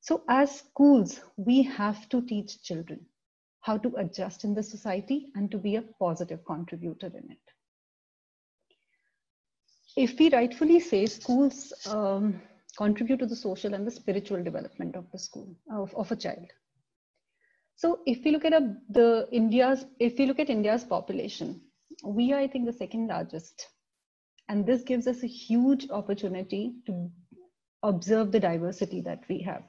So as schools we have to teach children how to adjust in the society and to be a positive contributor in it if we rightfully say schools um, contribute to the social and the spiritual development of the school of, of a child. So if we look at a, the india's if we look at india's population we are i think the second largest. And this gives us a huge opportunity to observe the diversity that we have.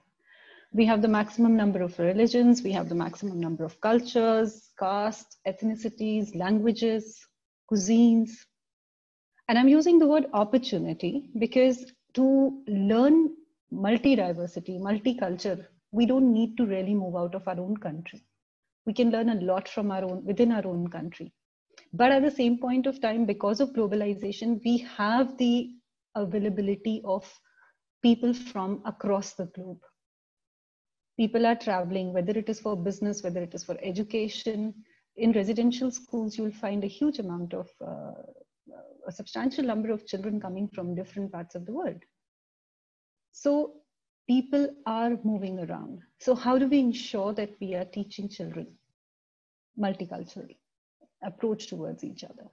We have the maximum number of religions we have the maximum number of cultures caste ethnicities languages cuisines and i'm using the word opportunity because to learn multi-diversity, multicultural, we don't need to really move out of our own country. We can learn a lot from our own within our own country. But at the same point of time, because of globalization, we have the availability of people from across the globe. People are traveling, whether it is for business, whether it is for education. In residential schools, you'll find a huge amount of uh, a substantial number of children coming from different parts of the world. So people are moving around. So how do we ensure that we are teaching children multicultural approach towards each other?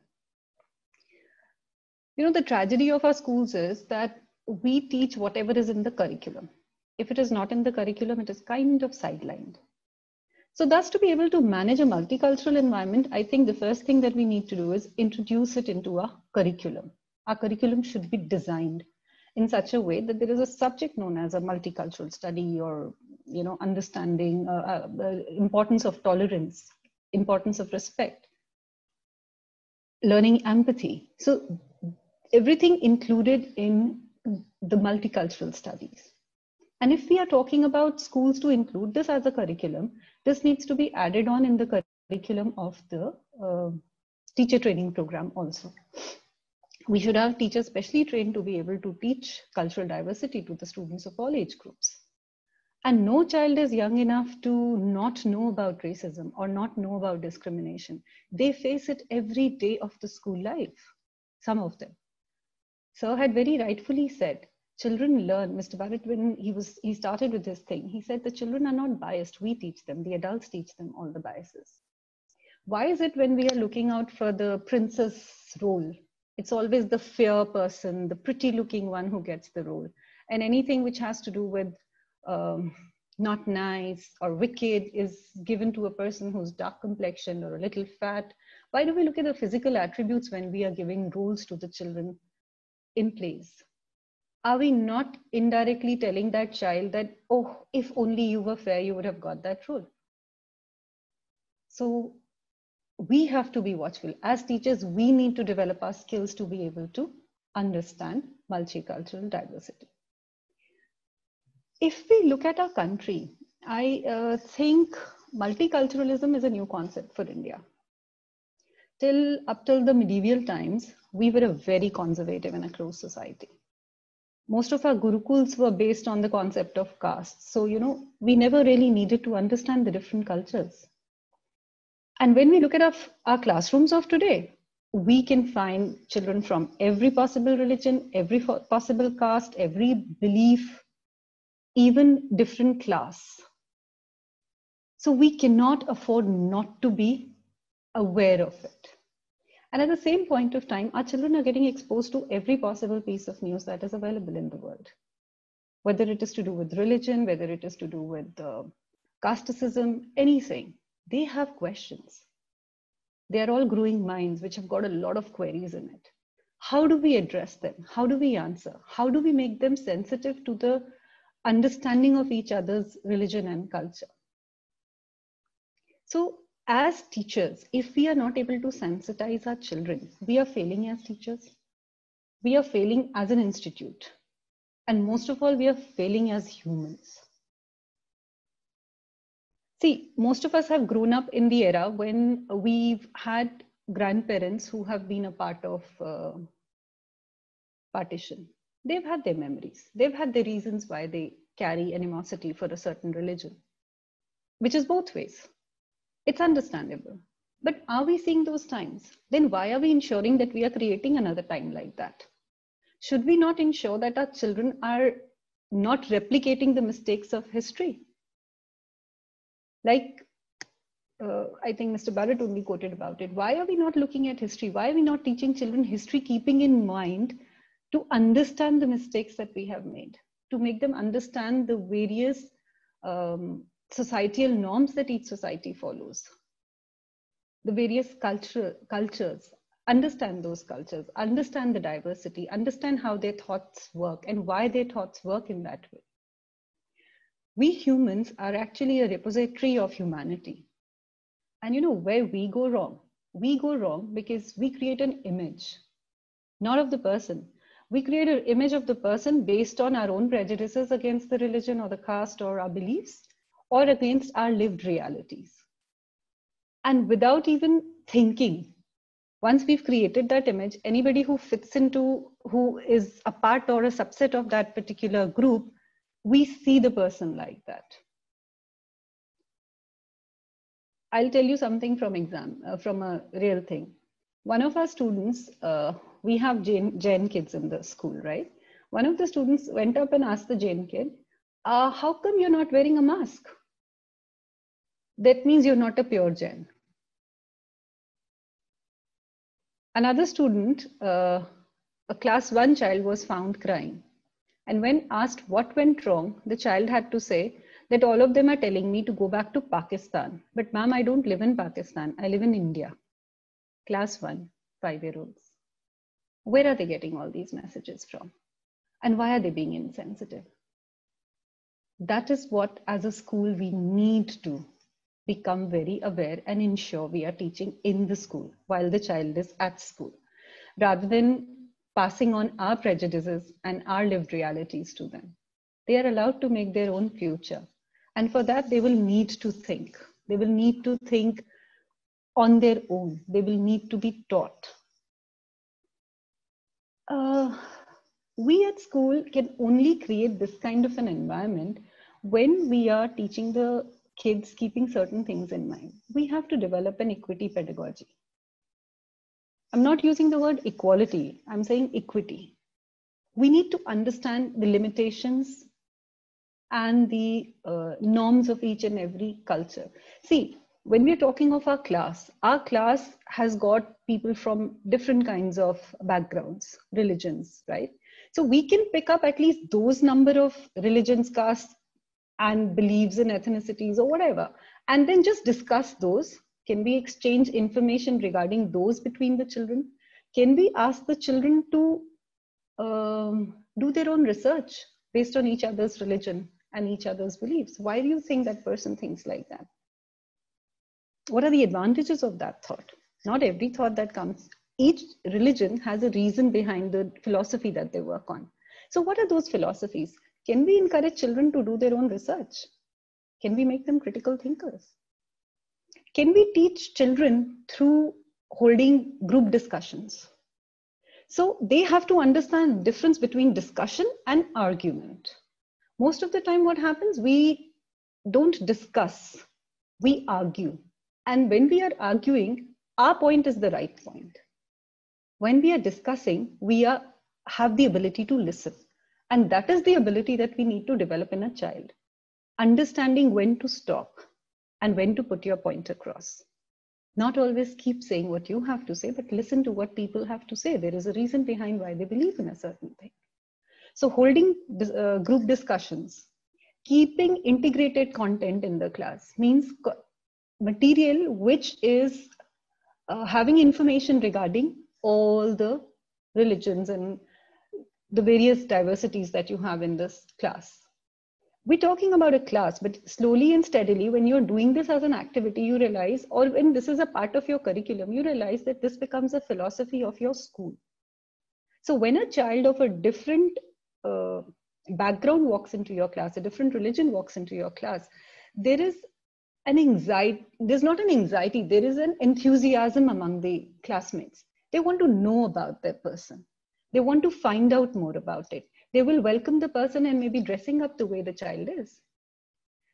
You know, the tragedy of our schools is that we teach whatever is in the curriculum. If it is not in the curriculum, it is kind of sidelined. So thus to be able to manage a multicultural environment, I think the first thing that we need to do is introduce it into a curriculum. Our curriculum should be designed in such a way that there is a subject known as a multicultural study or you know understanding uh, uh, importance of tolerance importance of respect learning empathy so everything included in the multicultural studies and if we are talking about schools to include this as a curriculum, this needs to be added on in the curriculum of the uh, teacher training program also. We should have teachers specially trained to be able to teach cultural diversity to the students of all age groups. And no child is young enough to not know about racism or not know about discrimination. They face it every day of the school life, some of them. Sir had very rightfully said children learn mr Burrett when he was he started with this thing he said the children are not biased. We teach them. The adults teach them all the biases. Why is it when we are looking out for the princess role it's always the fair person the pretty looking one who gets the role and anything which has to do with um, not nice or wicked is given to a person who's dark complexion or a little fat? Why do we look at the physical attributes when we are giving roles to the children in place are we not indirectly telling that child that, oh, if only you were fair, you would have got that role? So we have to be watchful. As teachers, we need to develop our skills to be able to understand multicultural diversity. If we look at our country, I uh, think multiculturalism is a new concept for India. Till up till the medieval times, we were a very conservative and a closed society. Most of our gurukuls were based on the concept of caste. So, you know, we never really needed to understand the different cultures. And when we look at our, our classrooms of today, we can find children from every possible religion, every possible caste, every belief, even different class. So we cannot afford not to be aware of it. And at the same point of time, our children are getting exposed to every possible piece of news that is available in the world, whether it is to do with religion, whether it is to do with uh, casteism, anything. They have questions. They are all growing minds which have got a lot of queries in it. How do we address them? How do we answer? How do we make them sensitive to the understanding of each other's religion and culture? So as teachers, if we are not able to sensitize our children, we are failing as teachers. We are failing as an institute. And most of all, we are failing as humans. See, most of us have grown up in the era when we've had grandparents who have been a part of uh, partition. They've had their memories. They've had the reasons why they carry animosity for a certain religion, which is both ways it's understandable. But are we seeing those times? Then why are we ensuring that we are creating another time like that? Should we not ensure that our children are not replicating the mistakes of history? Like, uh, I think Mr. Burrett only quoted about it. Why are we not looking at history? Why are we not teaching children history, keeping in mind to understand the mistakes that we have made, to make them understand the various um, societal norms that each society follows. The various culture, cultures understand those cultures understand the diversity understand how their thoughts work and why their thoughts work in that way. We humans are actually a repository of humanity. And you know where we go wrong? We go wrong because we create an image not of the person. We create an image of the person based on our own prejudices against the religion or the caste or our beliefs or against our lived realities. And without even thinking, once we've created that image, anybody who fits into, who is a part or a subset of that particular group, we see the person like that. I'll tell you something from exam, uh, from a real thing. One of our students, uh, we have Jain, kids in the school, right? One of the students went up and asked the Jain kid, uh, how come you're not wearing a mask? That means you're not a pure Jain. Another student, uh, a class one child was found crying. And when asked what went wrong, the child had to say that all of them are telling me to go back to Pakistan. But ma'am, I don't live in Pakistan. I live in India. Class one, five year olds. Where are they getting all these messages from? And why are they being insensitive? That is what, as a school, we need to become very aware and ensure we are teaching in the school while the child is at school rather than passing on our prejudices and our lived realities to them. They are allowed to make their own future. And for that, they will need to think. They will need to think on their own. They will need to be taught. Uh, we at school can only create this kind of an environment when we are teaching the kids keeping certain things in mind. We have to develop an equity pedagogy. I'm not using the word equality, I'm saying equity. We need to understand the limitations and the uh, norms of each and every culture. See, when we're talking of our class, our class has got people from different kinds of backgrounds, religions, right? So we can pick up at least those number of religions, castes, and beliefs in ethnicities or whatever. And then just discuss those. Can we exchange information regarding those between the children? Can we ask the children to um, do their own research based on each other's religion and each other's beliefs? Why do you think that person thinks like that? What are the advantages of that thought? Not every thought that comes. Each religion has a reason behind the philosophy that they work on. So what are those philosophies can we encourage children to do their own research? Can we make them critical thinkers? Can we teach children through holding group discussions? So they have to understand the difference between discussion and argument. Most of the time what happens we don't discuss we argue. And when we are arguing, our point is the right point. When we are discussing, we are, have the ability to listen. And that is the ability that we need to develop in a child. Understanding when to stop and when to put your point across. Not always keep saying what you have to say, but listen to what people have to say. There is a reason behind why they believe in a certain thing. So, holding uh, group discussions, keeping integrated content in the class means material which is uh, having information regarding all the religions and the various diversities that you have in this class. We're talking about a class, but slowly and steadily, when you're doing this as an activity, you realize, or when this is a part of your curriculum, you realize that this becomes a philosophy of your school. So when a child of a different uh, background walks into your class, a different religion walks into your class, there is an anxiety there's not an anxiety there is an enthusiasm among the classmates they want to know about their person they want to find out more about it. They will welcome the person and maybe dressing up the way the child is.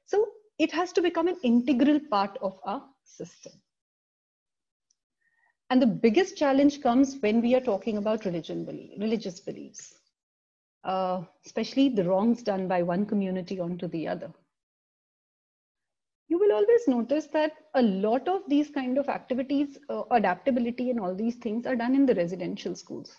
So it has to become an integral part of our system. And the biggest challenge comes when we are talking about religion religious beliefs uh, especially the wrongs done by one community onto the other. You will always notice that a lot of these kind of activities, uh, adaptability and all these things are done in the residential schools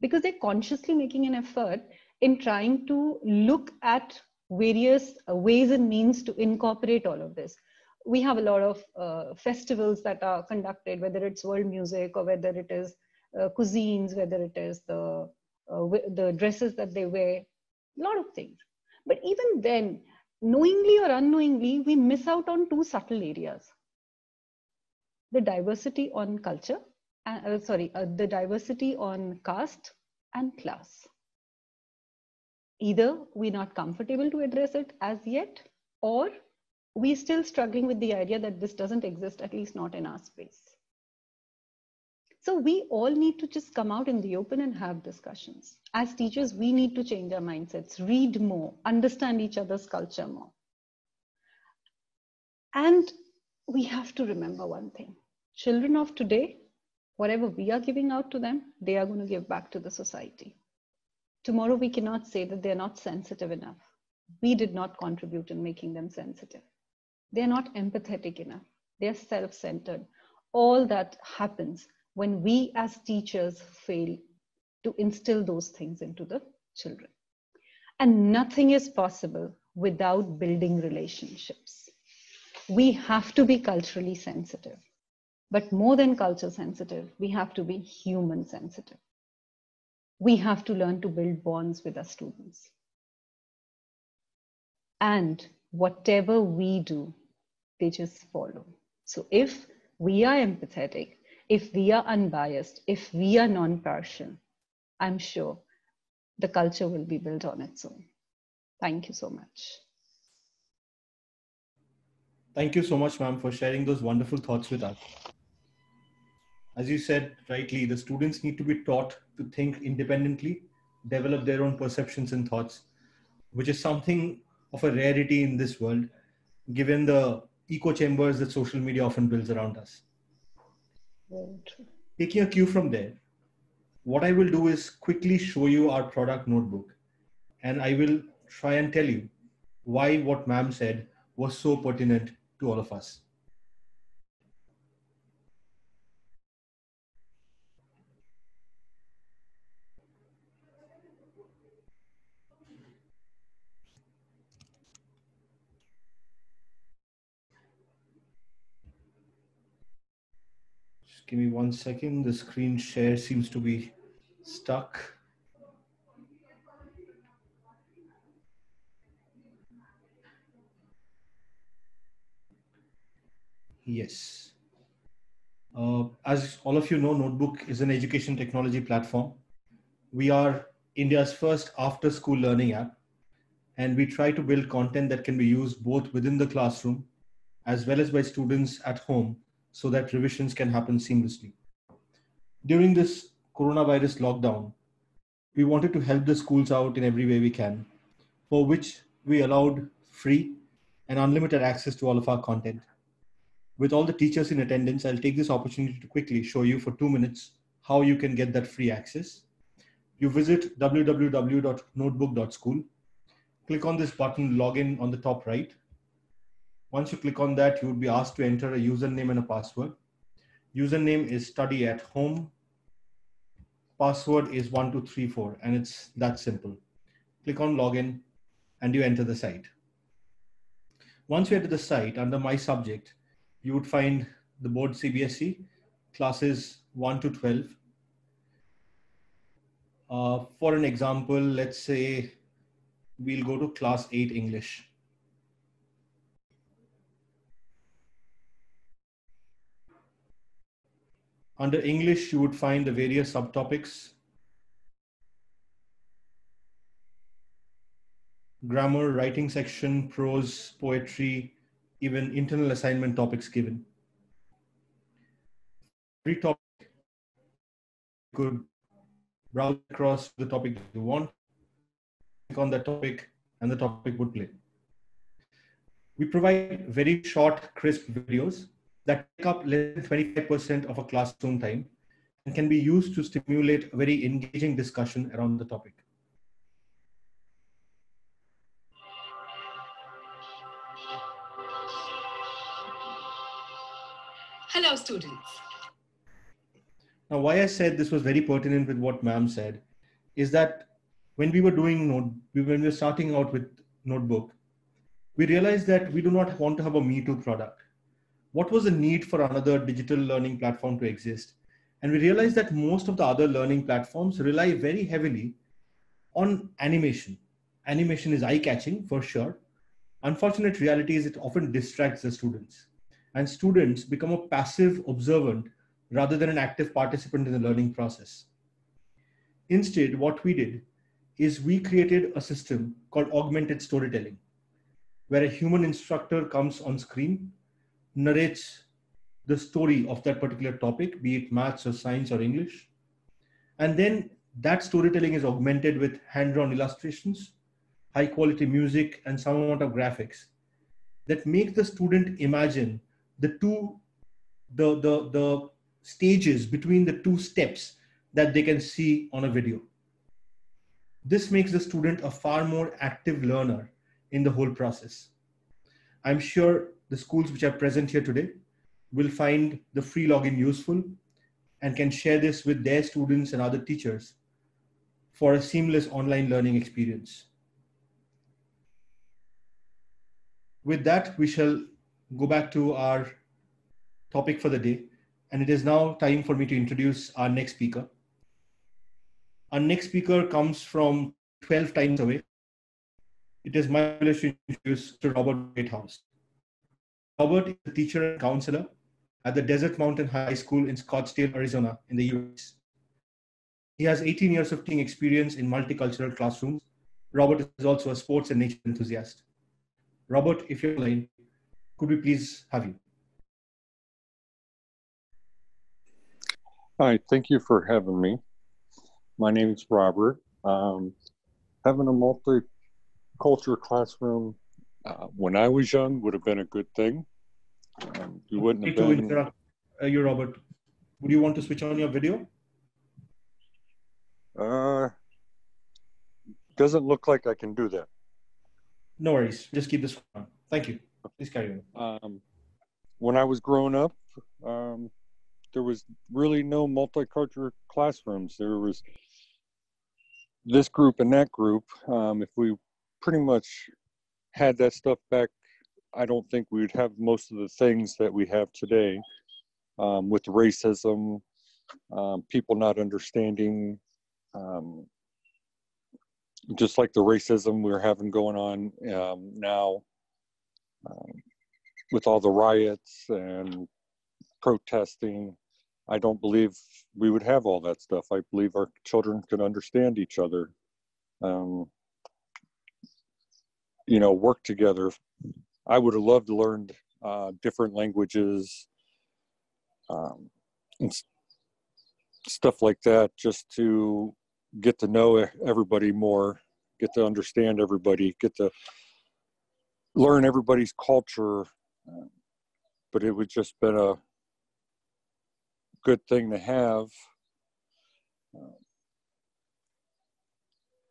because they're consciously making an effort in trying to look at various ways and means to incorporate all of this. We have a lot of uh, festivals that are conducted, whether it's world music or whether it is uh, cuisines, whether it is the, uh, the dresses that they wear, a lot of things. But even then, knowingly or unknowingly, we miss out on two subtle areas. The diversity on culture, uh, sorry, uh, the diversity on caste and class. Either we're not comfortable to address it as yet, or we're still struggling with the idea that this doesn't exist, at least not in our space. So we all need to just come out in the open and have discussions. As teachers, we need to change our mindsets, read more, understand each other's culture more. And we have to remember one thing. Children of today, whatever we are giving out to them, they are going to give back to the society. Tomorrow, we cannot say that they're not sensitive enough. We did not contribute in making them sensitive. They're not empathetic enough. They're self centered. All that happens when we as teachers fail to instill those things into the children. And nothing is possible without building relationships. We have to be culturally sensitive, but more than culture sensitive, we have to be human sensitive. We have to learn to build bonds with our students. And whatever we do, they just follow. So if we are empathetic, if we are unbiased, if we are non partial, I'm sure the culture will be built on its own. Thank you so much. Thank you so much, ma'am, for sharing those wonderful thoughts with us. As you said rightly, the students need to be taught to think independently, develop their own perceptions and thoughts, which is something of a rarity in this world, given the echo chambers that social media often builds around us. Taking a cue from there, what I will do is quickly show you our product notebook and I will try and tell you why what ma'am said was so pertinent to all of us. Give me one second. The screen share seems to be stuck. Yes. Uh, as all of you know, Notebook is an education technology platform. We are India's first after school learning app, and we try to build content that can be used both within the classroom as well as by students at home so that revisions can happen seamlessly. During this coronavirus lockdown, we wanted to help the schools out in every way we can, for which we allowed free and unlimited access to all of our content. With all the teachers in attendance, I'll take this opportunity to quickly show you for two minutes how you can get that free access. You visit www.notebook.school, click on this button, login on the top right. Once you click on that, you would be asked to enter a username and a password. Username is study at home. Password is 1234, and it's that simple. Click on login and you enter the site. Once you enter the site under my subject, you would find the board CBSE classes 1 to 12. Uh, for an example, let's say we'll go to class 8 English. Under English, you would find the various subtopics. Grammar, writing section, prose, poetry, even internal assignment topics given. Every topic could browse across the topic you want, click on that topic, and the topic would play. We provide very short, crisp videos that take up less than 25% of a classroom time and can be used to stimulate a very engaging discussion around the topic. Hello, students. Now, why I said this was very pertinent with what ma'am said is that when we were doing note, when we were starting out with notebook, we realized that we do not want to have a Me Too product. What was the need for another digital learning platform to exist? And we realized that most of the other learning platforms rely very heavily on animation. Animation is eye catching for sure. Unfortunate reality is it often distracts the students and students become a passive observant rather than an active participant in the learning process. Instead, what we did is we created a system called augmented storytelling, where a human instructor comes on screen, narrates the story of that particular topic, be it maths or science or English. And then that storytelling is augmented with hand-drawn illustrations, high quality music, and some amount of graphics that make the student imagine the two the the the stages between the two steps that they can see on a video. This makes the student a far more active learner in the whole process. I'm sure the schools which are present here today will find the free login useful and can share this with their students and other teachers for a seamless online learning experience. With that we shall go back to our topic for the day. And it is now time for me to introduce our next speaker. Our next speaker comes from 12 times away. It is my pleasure to introduce Mr. Robert Greathouse. Robert is a teacher and counselor at the Desert Mountain High School in Scottsdale, Arizona, in the US. He has 18 years of teaching experience in multicultural classrooms. Robert is also a sports and nature enthusiast. Robert, if you're online, could we please have you? Hi, thank you for having me. My name is Robert. Um, having a multicultural classroom uh, when I was young would have been a good thing. Um, you wouldn't have been. Uh, you, Robert. Would you want to switch on your video? Uh, doesn't look like I can do that. No worries. Just keep this on. Thank you. Please carry on. Um, when I was growing up, um, there was really no multicultural classrooms. There was this group and that group. Um, if we pretty much had that stuff back, I don't think we'd have most of the things that we have today um, with racism, um, people not understanding um, just like the racism we're having going on um, now. Um, with all the riots and protesting, I don't believe we would have all that stuff. I believe our children could understand each other. Um, you know, work together. I would have loved to learn uh, different languages um, and stuff like that, just to get to know everybody more, get to understand everybody, get to learn everybody's culture. Uh, but it would just been a good thing to have. Uh,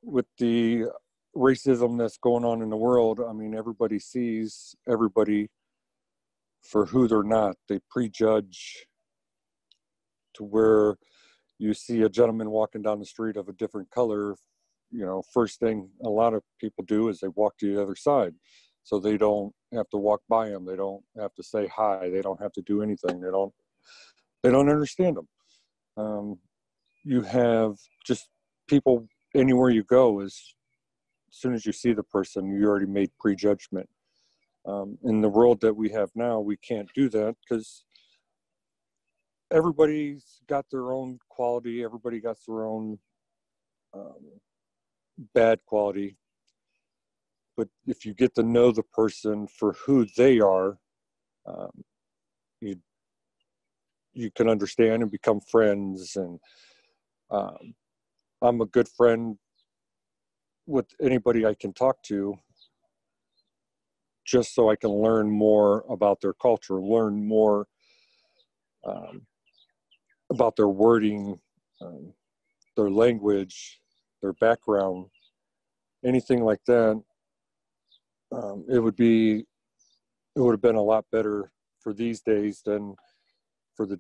with the racism that's going on in the world, I mean, everybody sees everybody for who they're not. They prejudge to where you see a gentleman walking down the street of a different color. You know, first thing a lot of people do is they walk to the other side so they don't have to walk by them. They don't have to say hi. They don't have to do anything. They don't, they don't understand them. Um, you have just people anywhere you go is as soon as you see the person, you already made prejudgment. Um, in the world that we have now, we can't do that because everybody's got their own quality. Everybody got their own um, bad quality. But if you get to know the person for who they are, um, you you can understand and become friends. And um, I'm a good friend with anybody I can talk to just so I can learn more about their culture, learn more um, about their wording, um, their language, their background, anything like that. Um, it would be, it would have been a lot better for these days than for the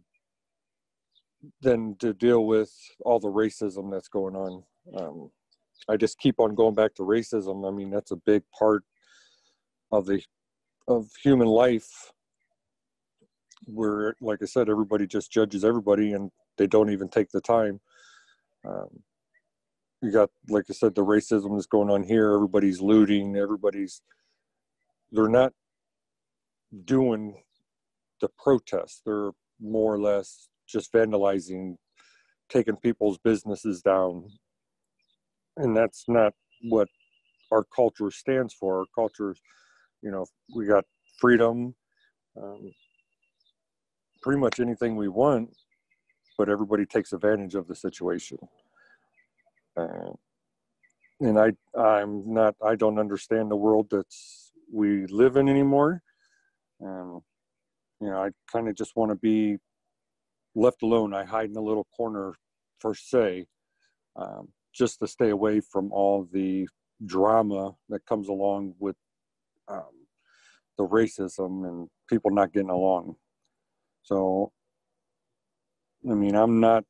than to deal with all the racism that's going on. Um, I just keep on going back to racism. I mean, that's a big part of the of human life where like i said everybody just judges everybody and they don't even take the time um, you got like i said the racism that's going on here everybody's looting everybody's they're not doing the protests. They're more or less just vandalizing taking people's businesses down. And that's not what our culture stands for. Our culture you know we got freedom um, pretty much anything we want but everybody takes advantage of the situation. Uh, and i i'm not i don't understand the world that's we live in anymore um, you know i kind of just want to be left alone i hide in a little corner per se um, just to stay away from all the drama that comes along with um, the racism and people not getting along. So, I mean, I'm not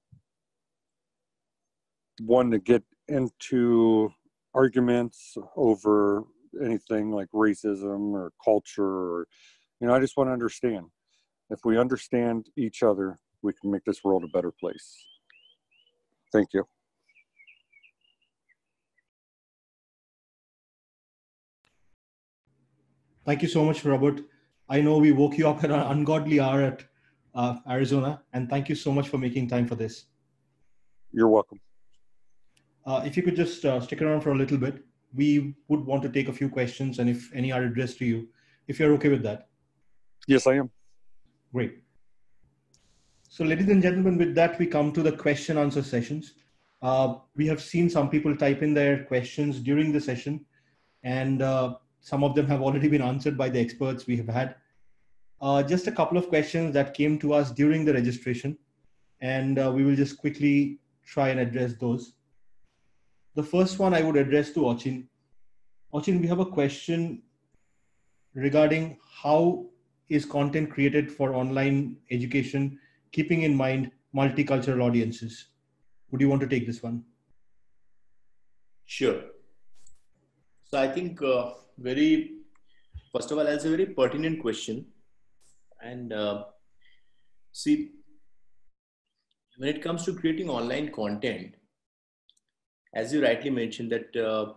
one to get into arguments over anything like racism or culture or, you know, I just want to understand. If we understand each other, we can make this world a better place. Thank you. Thank you so much, Robert. I know we woke you up at an ungodly hour at uh, Arizona, and thank you so much for making time for this. You're welcome. Uh, if you could just uh, stick around for a little bit, we would want to take a few questions, and if any are addressed to you, if you're okay with that. Yes, I am. Great. So, ladies and gentlemen, with that, we come to the question answer sessions. Uh, we have seen some people type in their questions during the session, and uh, some of them have already been answered by the experts we have had. Uh, just a couple of questions that came to us during the registration, and uh, we will just quickly try and address those. The first one I would address to Achin. Achin, we have a question regarding how is content created for online education, keeping in mind multicultural audiences. Would you want to take this one? Sure. So I think uh, very, first of all, that's a very pertinent question. And uh, see, when it comes to creating online content, as you rightly mentioned, that uh,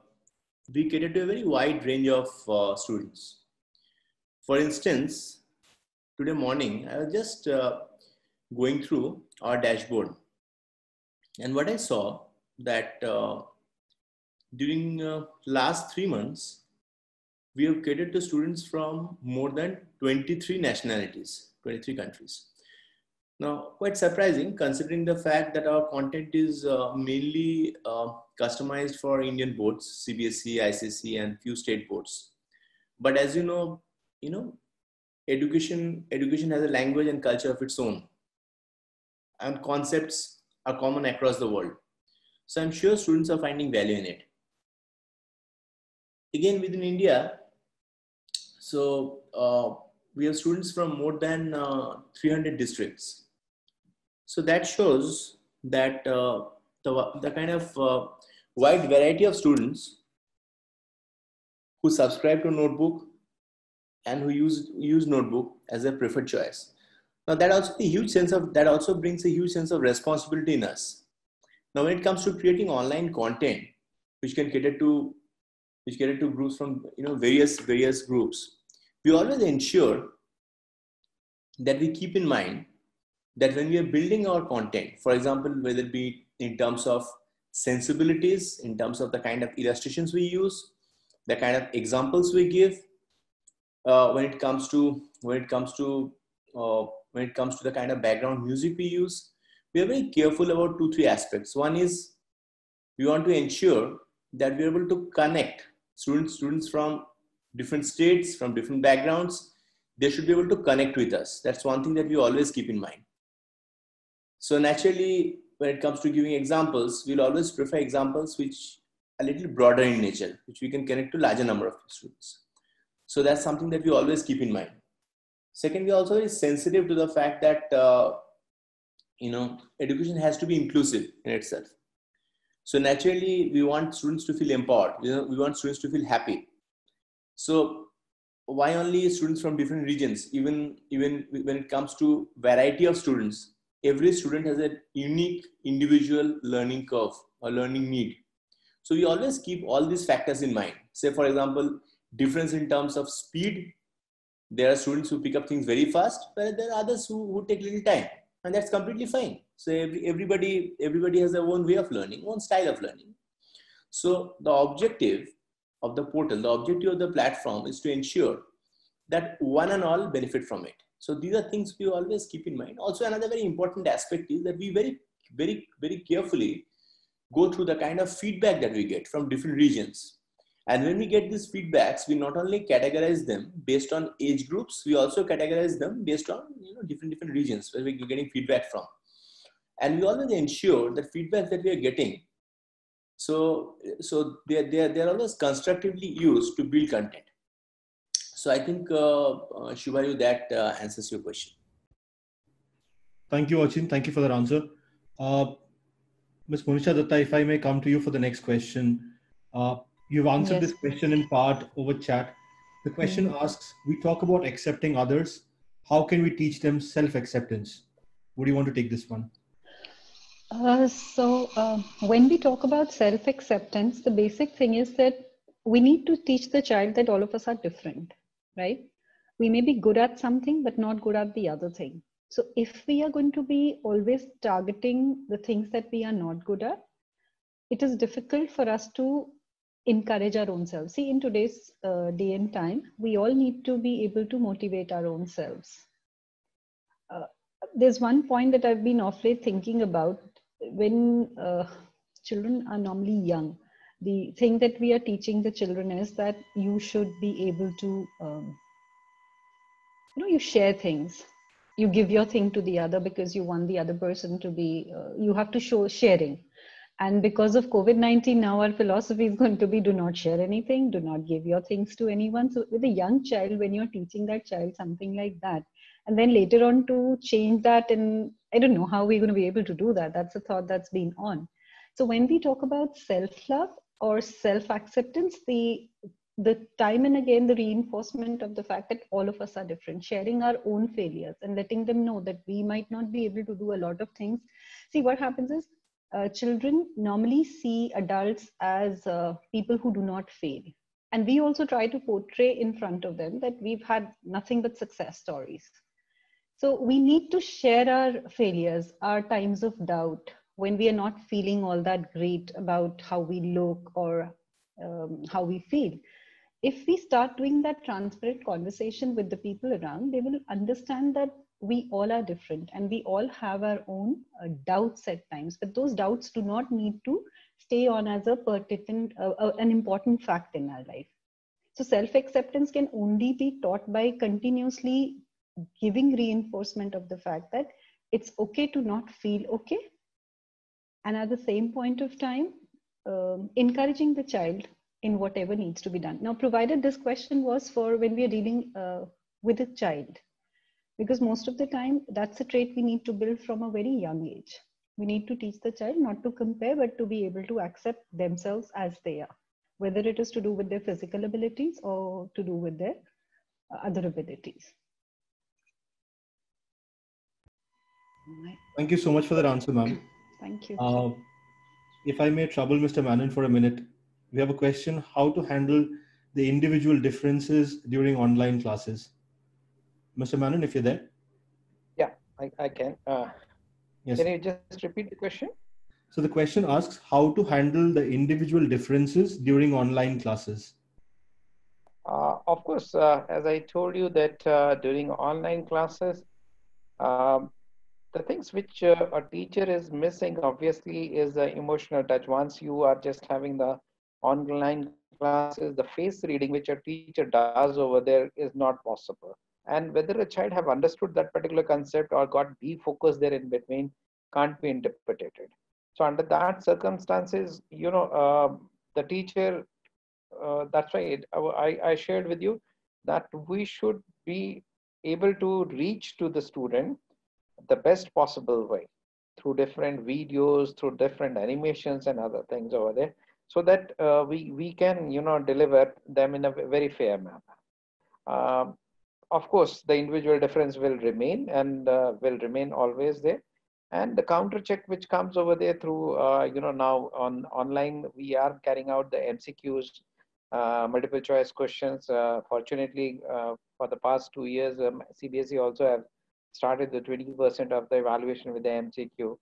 we cater to a very wide range of uh, students For instance, today morning, I was just uh, going through our dashboard. And what I saw that uh, during uh, last three months, we have catered to students from more than 23 nationalities, 23 countries. Now, quite surprising considering the fact that our content is uh, mainly customized for Indian boards, CBSE, ICSE, and few state boards. But as you know, you know, education education has a language and culture of its own, and concepts are common across the world. So I'm sure students are finding value in it. Again, within India, so uh, we have students from more than uh, 300 districts so that shows that uh, the, the kind of uh, wide variety of students who subscribe to Notebook and who use, use Notebook as their preferred choice. Now that also a huge sense of, that also brings a huge sense of responsibility in us. Now when it comes to creating online content, which can cater to, which cater to groups from, you know, various, various groups, we always ensure that we keep in mind that when we are building our content, for example, whether it be in terms of sensibilities, in terms of the kind of illustrations we use, the kind of examples we give, uh, when it comes to when it comes to uh, when it comes to the kind of background music we use, we are very careful about two three aspects. One is we want to ensure that we are able to connect students students from different states, from different backgrounds. They should be able to connect with us. That's one thing that we always keep in mind. So naturally, when it comes to giving examples, we'll always prefer examples which are a little broader in nature, which we can connect to larger number of students. So that's something that we always keep in mind. Second, we're also very sensitive to the fact that uh, you know education has to be inclusive in itself. So naturally, we want students to feel empowered. You know, we want students to feel happy. So why only students from different regions? Even even when it comes to variety of students, every student has a unique individual learning curve or learning need. So we always keep all these factors in mind. Say, for example, difference in terms of speed. There are students who pick up things very fast, but there are others who, who take little time, and that's completely fine. So every, everybody, everybody has their own way of learning, own style of learning. So the objective of the portal, the objective of the platform is to ensure that one and all benefit from it. So these are things we always keep in mind. Also, another very important aspect is that we very, very, very carefully go through the kind of feedback that we get from different regions. And when we get these feedbacks, we not only categorize them based on age groups, we also categorize them based on you know, different, different regions where we're getting feedback from. And we always ensure that feedback that we are getting, so, so they're, they're, they're always constructively used to build content. So I think, uh, uh, Shubhayu, that uh, answers your question. Thank you, Achin. Thank you for that answer. Uh, Ms. Monisha Datta, if I may come to you for the next question. Uh, you've answered yes. this question in part over chat. The question mm -hmm. asks, we talk about accepting others. How can we teach them self-acceptance? Would you want to take this one? Uh, so uh, when we talk about self-acceptance, the basic thing is that we need to teach the child that all of us are different right? We may be good at something, but not good at the other thing. So if we are going to be always targeting the things that we are not good at, it is difficult for us to encourage our own selves. See, in today's uh, day and time, we all need to be able to motivate our own selves. Uh, there's one point that I've been awfully thinking about when uh, children are normally young the thing that we are teaching the children is that you should be able to um, you know you share things. You give your thing to the other because you want the other person to be uh, you have to show sharing. And because of covid-19 now our philosophy is going to be do not share anything do not give your things to anyone. So with a young child when you're teaching that child something like that and then later on to change that and i don't know how we're going to be able to do that. That's a thought that's been on. So when we talk about self love or self acceptance the the time and again the reinforcement of the fact that all of us are different sharing our own failures and letting them know that we might not be able to do a lot of things see what happens is uh, children normally see adults as uh, people who do not fail And we also try to portray in front of them that we've had nothing but success stories. So we need to share our failures, our times of doubt, when we are not feeling all that great about how we look or um, how we feel. If we start doing that transparent conversation with the people around, they will understand that we all are different and we all have our own uh, doubts at times but those doubts do not need to stay on as a pertinent uh, uh, an important fact in our life so self acceptance can only be taught by continuously giving reinforcement of the fact that it's okay to not feel okay and at the same point of time um, encouraging the child in whatever needs to be done. Now provided this question was for when we are dealing uh, with a child because most of the time that's a trait we need to build from a very young age. We need to teach the child not to compare but to be able to accept themselves as they are whether it is to do with their physical abilities or to do with their uh, other abilities. Thank you so much for that answer ma'am thank you uh, if i may trouble mr manon for a minute we have a question how to handle the individual differences during online classes Mr. Manon, if you're there. Yeah, I, I can. Uh, yes. Can you just repeat the question? So the question asks how to handle the individual differences during online classes. Uh, of course, uh, as I told you that uh, during online classes, um, the things which uh, a teacher is missing obviously is the emotional touch. Once you are just having the online classes, the face reading which a teacher does over there is not possible and whether a child have understood that particular concept or got defocused there in between can't be interpreted so under that circumstances you know uh, the teacher uh, that's why it, I, I shared with you that we should be able to reach to the student the best possible way through different videos through different animations and other things over there so that uh, we we can you know deliver them in a very fair manner um, of course, the individual difference will remain and uh, will remain always there. And the counter check which comes over there through, uh, you know, now on online, we are carrying out the MCQs, uh, multiple choice questions. Uh, fortunately, uh, for the past two years, um, CBSE also have started the 20% of the evaluation with the MCQ.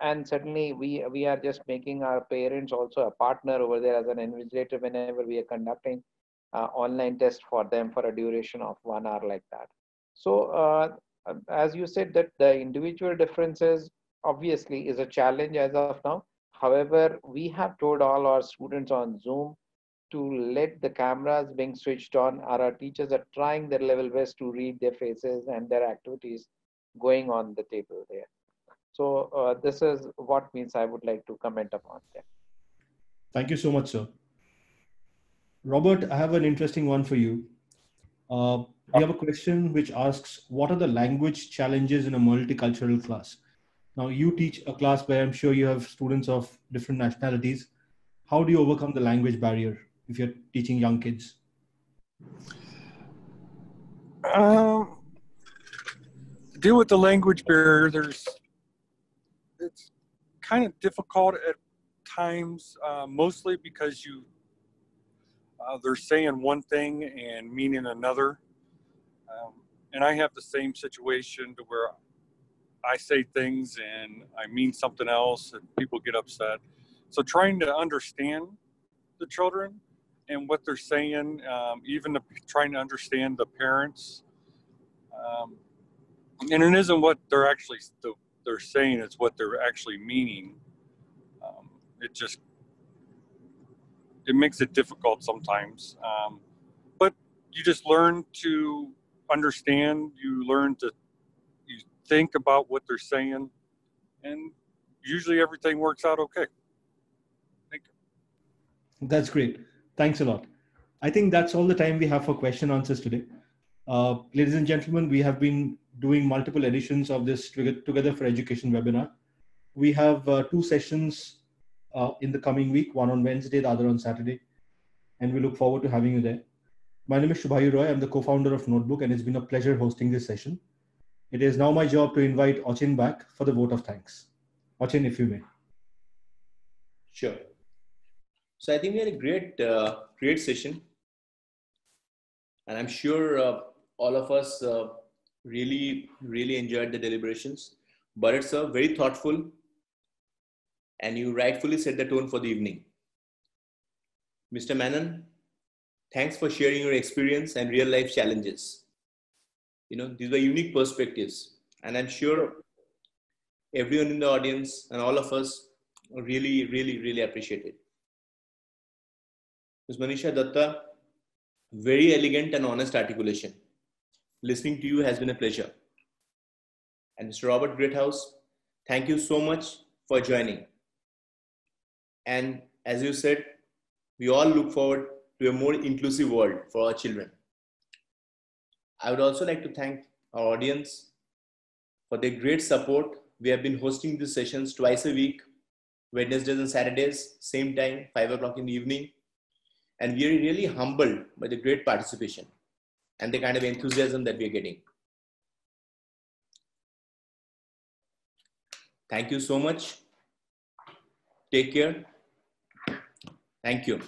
and certainly we, we are just making our parents also a partner over there as an invigilator whenever we are conducting uh, online test for them for a duration of one hour like that. So uh, as you said that the individual differences obviously is a challenge as of now. However, we have told all our students on Zoom to let the cameras being switched on. Our teachers are trying their level best to read their faces and their activities going on the table there. So uh, this is what means I would like to comment upon that. Thank you so much, sir. Robert, I have an interesting one for you. Uh, we have a question which asks, what are the language challenges in a multicultural class? Now, you teach a class where I'm sure you have students of different nationalities. How do you overcome the language barrier if you're teaching young kids? Um, deal with the language barrier. There's, it's kind of difficult at times, uh, mostly because you uh, they're saying one thing and meaning another. Um, and I have the same situation to where I say things and I mean something else and people get upset. So trying to understand the children and what they're saying, um, even the, trying to understand the parents. Um, and it isn't what they're actually they're saying; it's what they're actually meaning. Um, it just it makes it difficult sometimes. Um, but you just learn to understand. You learn to you think about what they're saying, and usually everything works out okay. Thank you. That's great. Thanks a lot. I think that's all the time we have for question answers today. Uh, ladies and gentlemen, we have been doing multiple editions of this Together for Education webinar. We have uh, two sessions uh, in the coming week, one on Wednesday, the other on Saturday. And we look forward to having you there. My name is Shubhayu Roy. I'm the co-founder of Notebook, and it's been a pleasure hosting this session. It is now my job to invite Achin back for the vote of thanks. Achin, if you may. Sure. So I think we had a great, uh, great session. And I'm sure uh, all of us uh, really, really enjoyed the deliberations. But it's a very thoughtful and you rightfully set the tone for the evening. Mr. Manon, thanks for sharing your experience and real life challenges. You know, these were unique perspectives. And I'm sure everyone in the audience and all of us really, really, really appreciate it. Ms. Monisha Datta, very elegant and honest articulation. Listening to you has been a pleasure. And Mr. Robert Greathouse, thank you so much for joining. And as you said, we all look forward to a more inclusive world for our children. I would also like to thank our audience for their great support. We have been hosting these sessions twice a week, Wednesdays and Saturdays, same time, 5 o'clock in the evening. And we are really humbled by the great participation and the kind of enthusiasm that we are getting. Thank you so much. Take care. Thank you.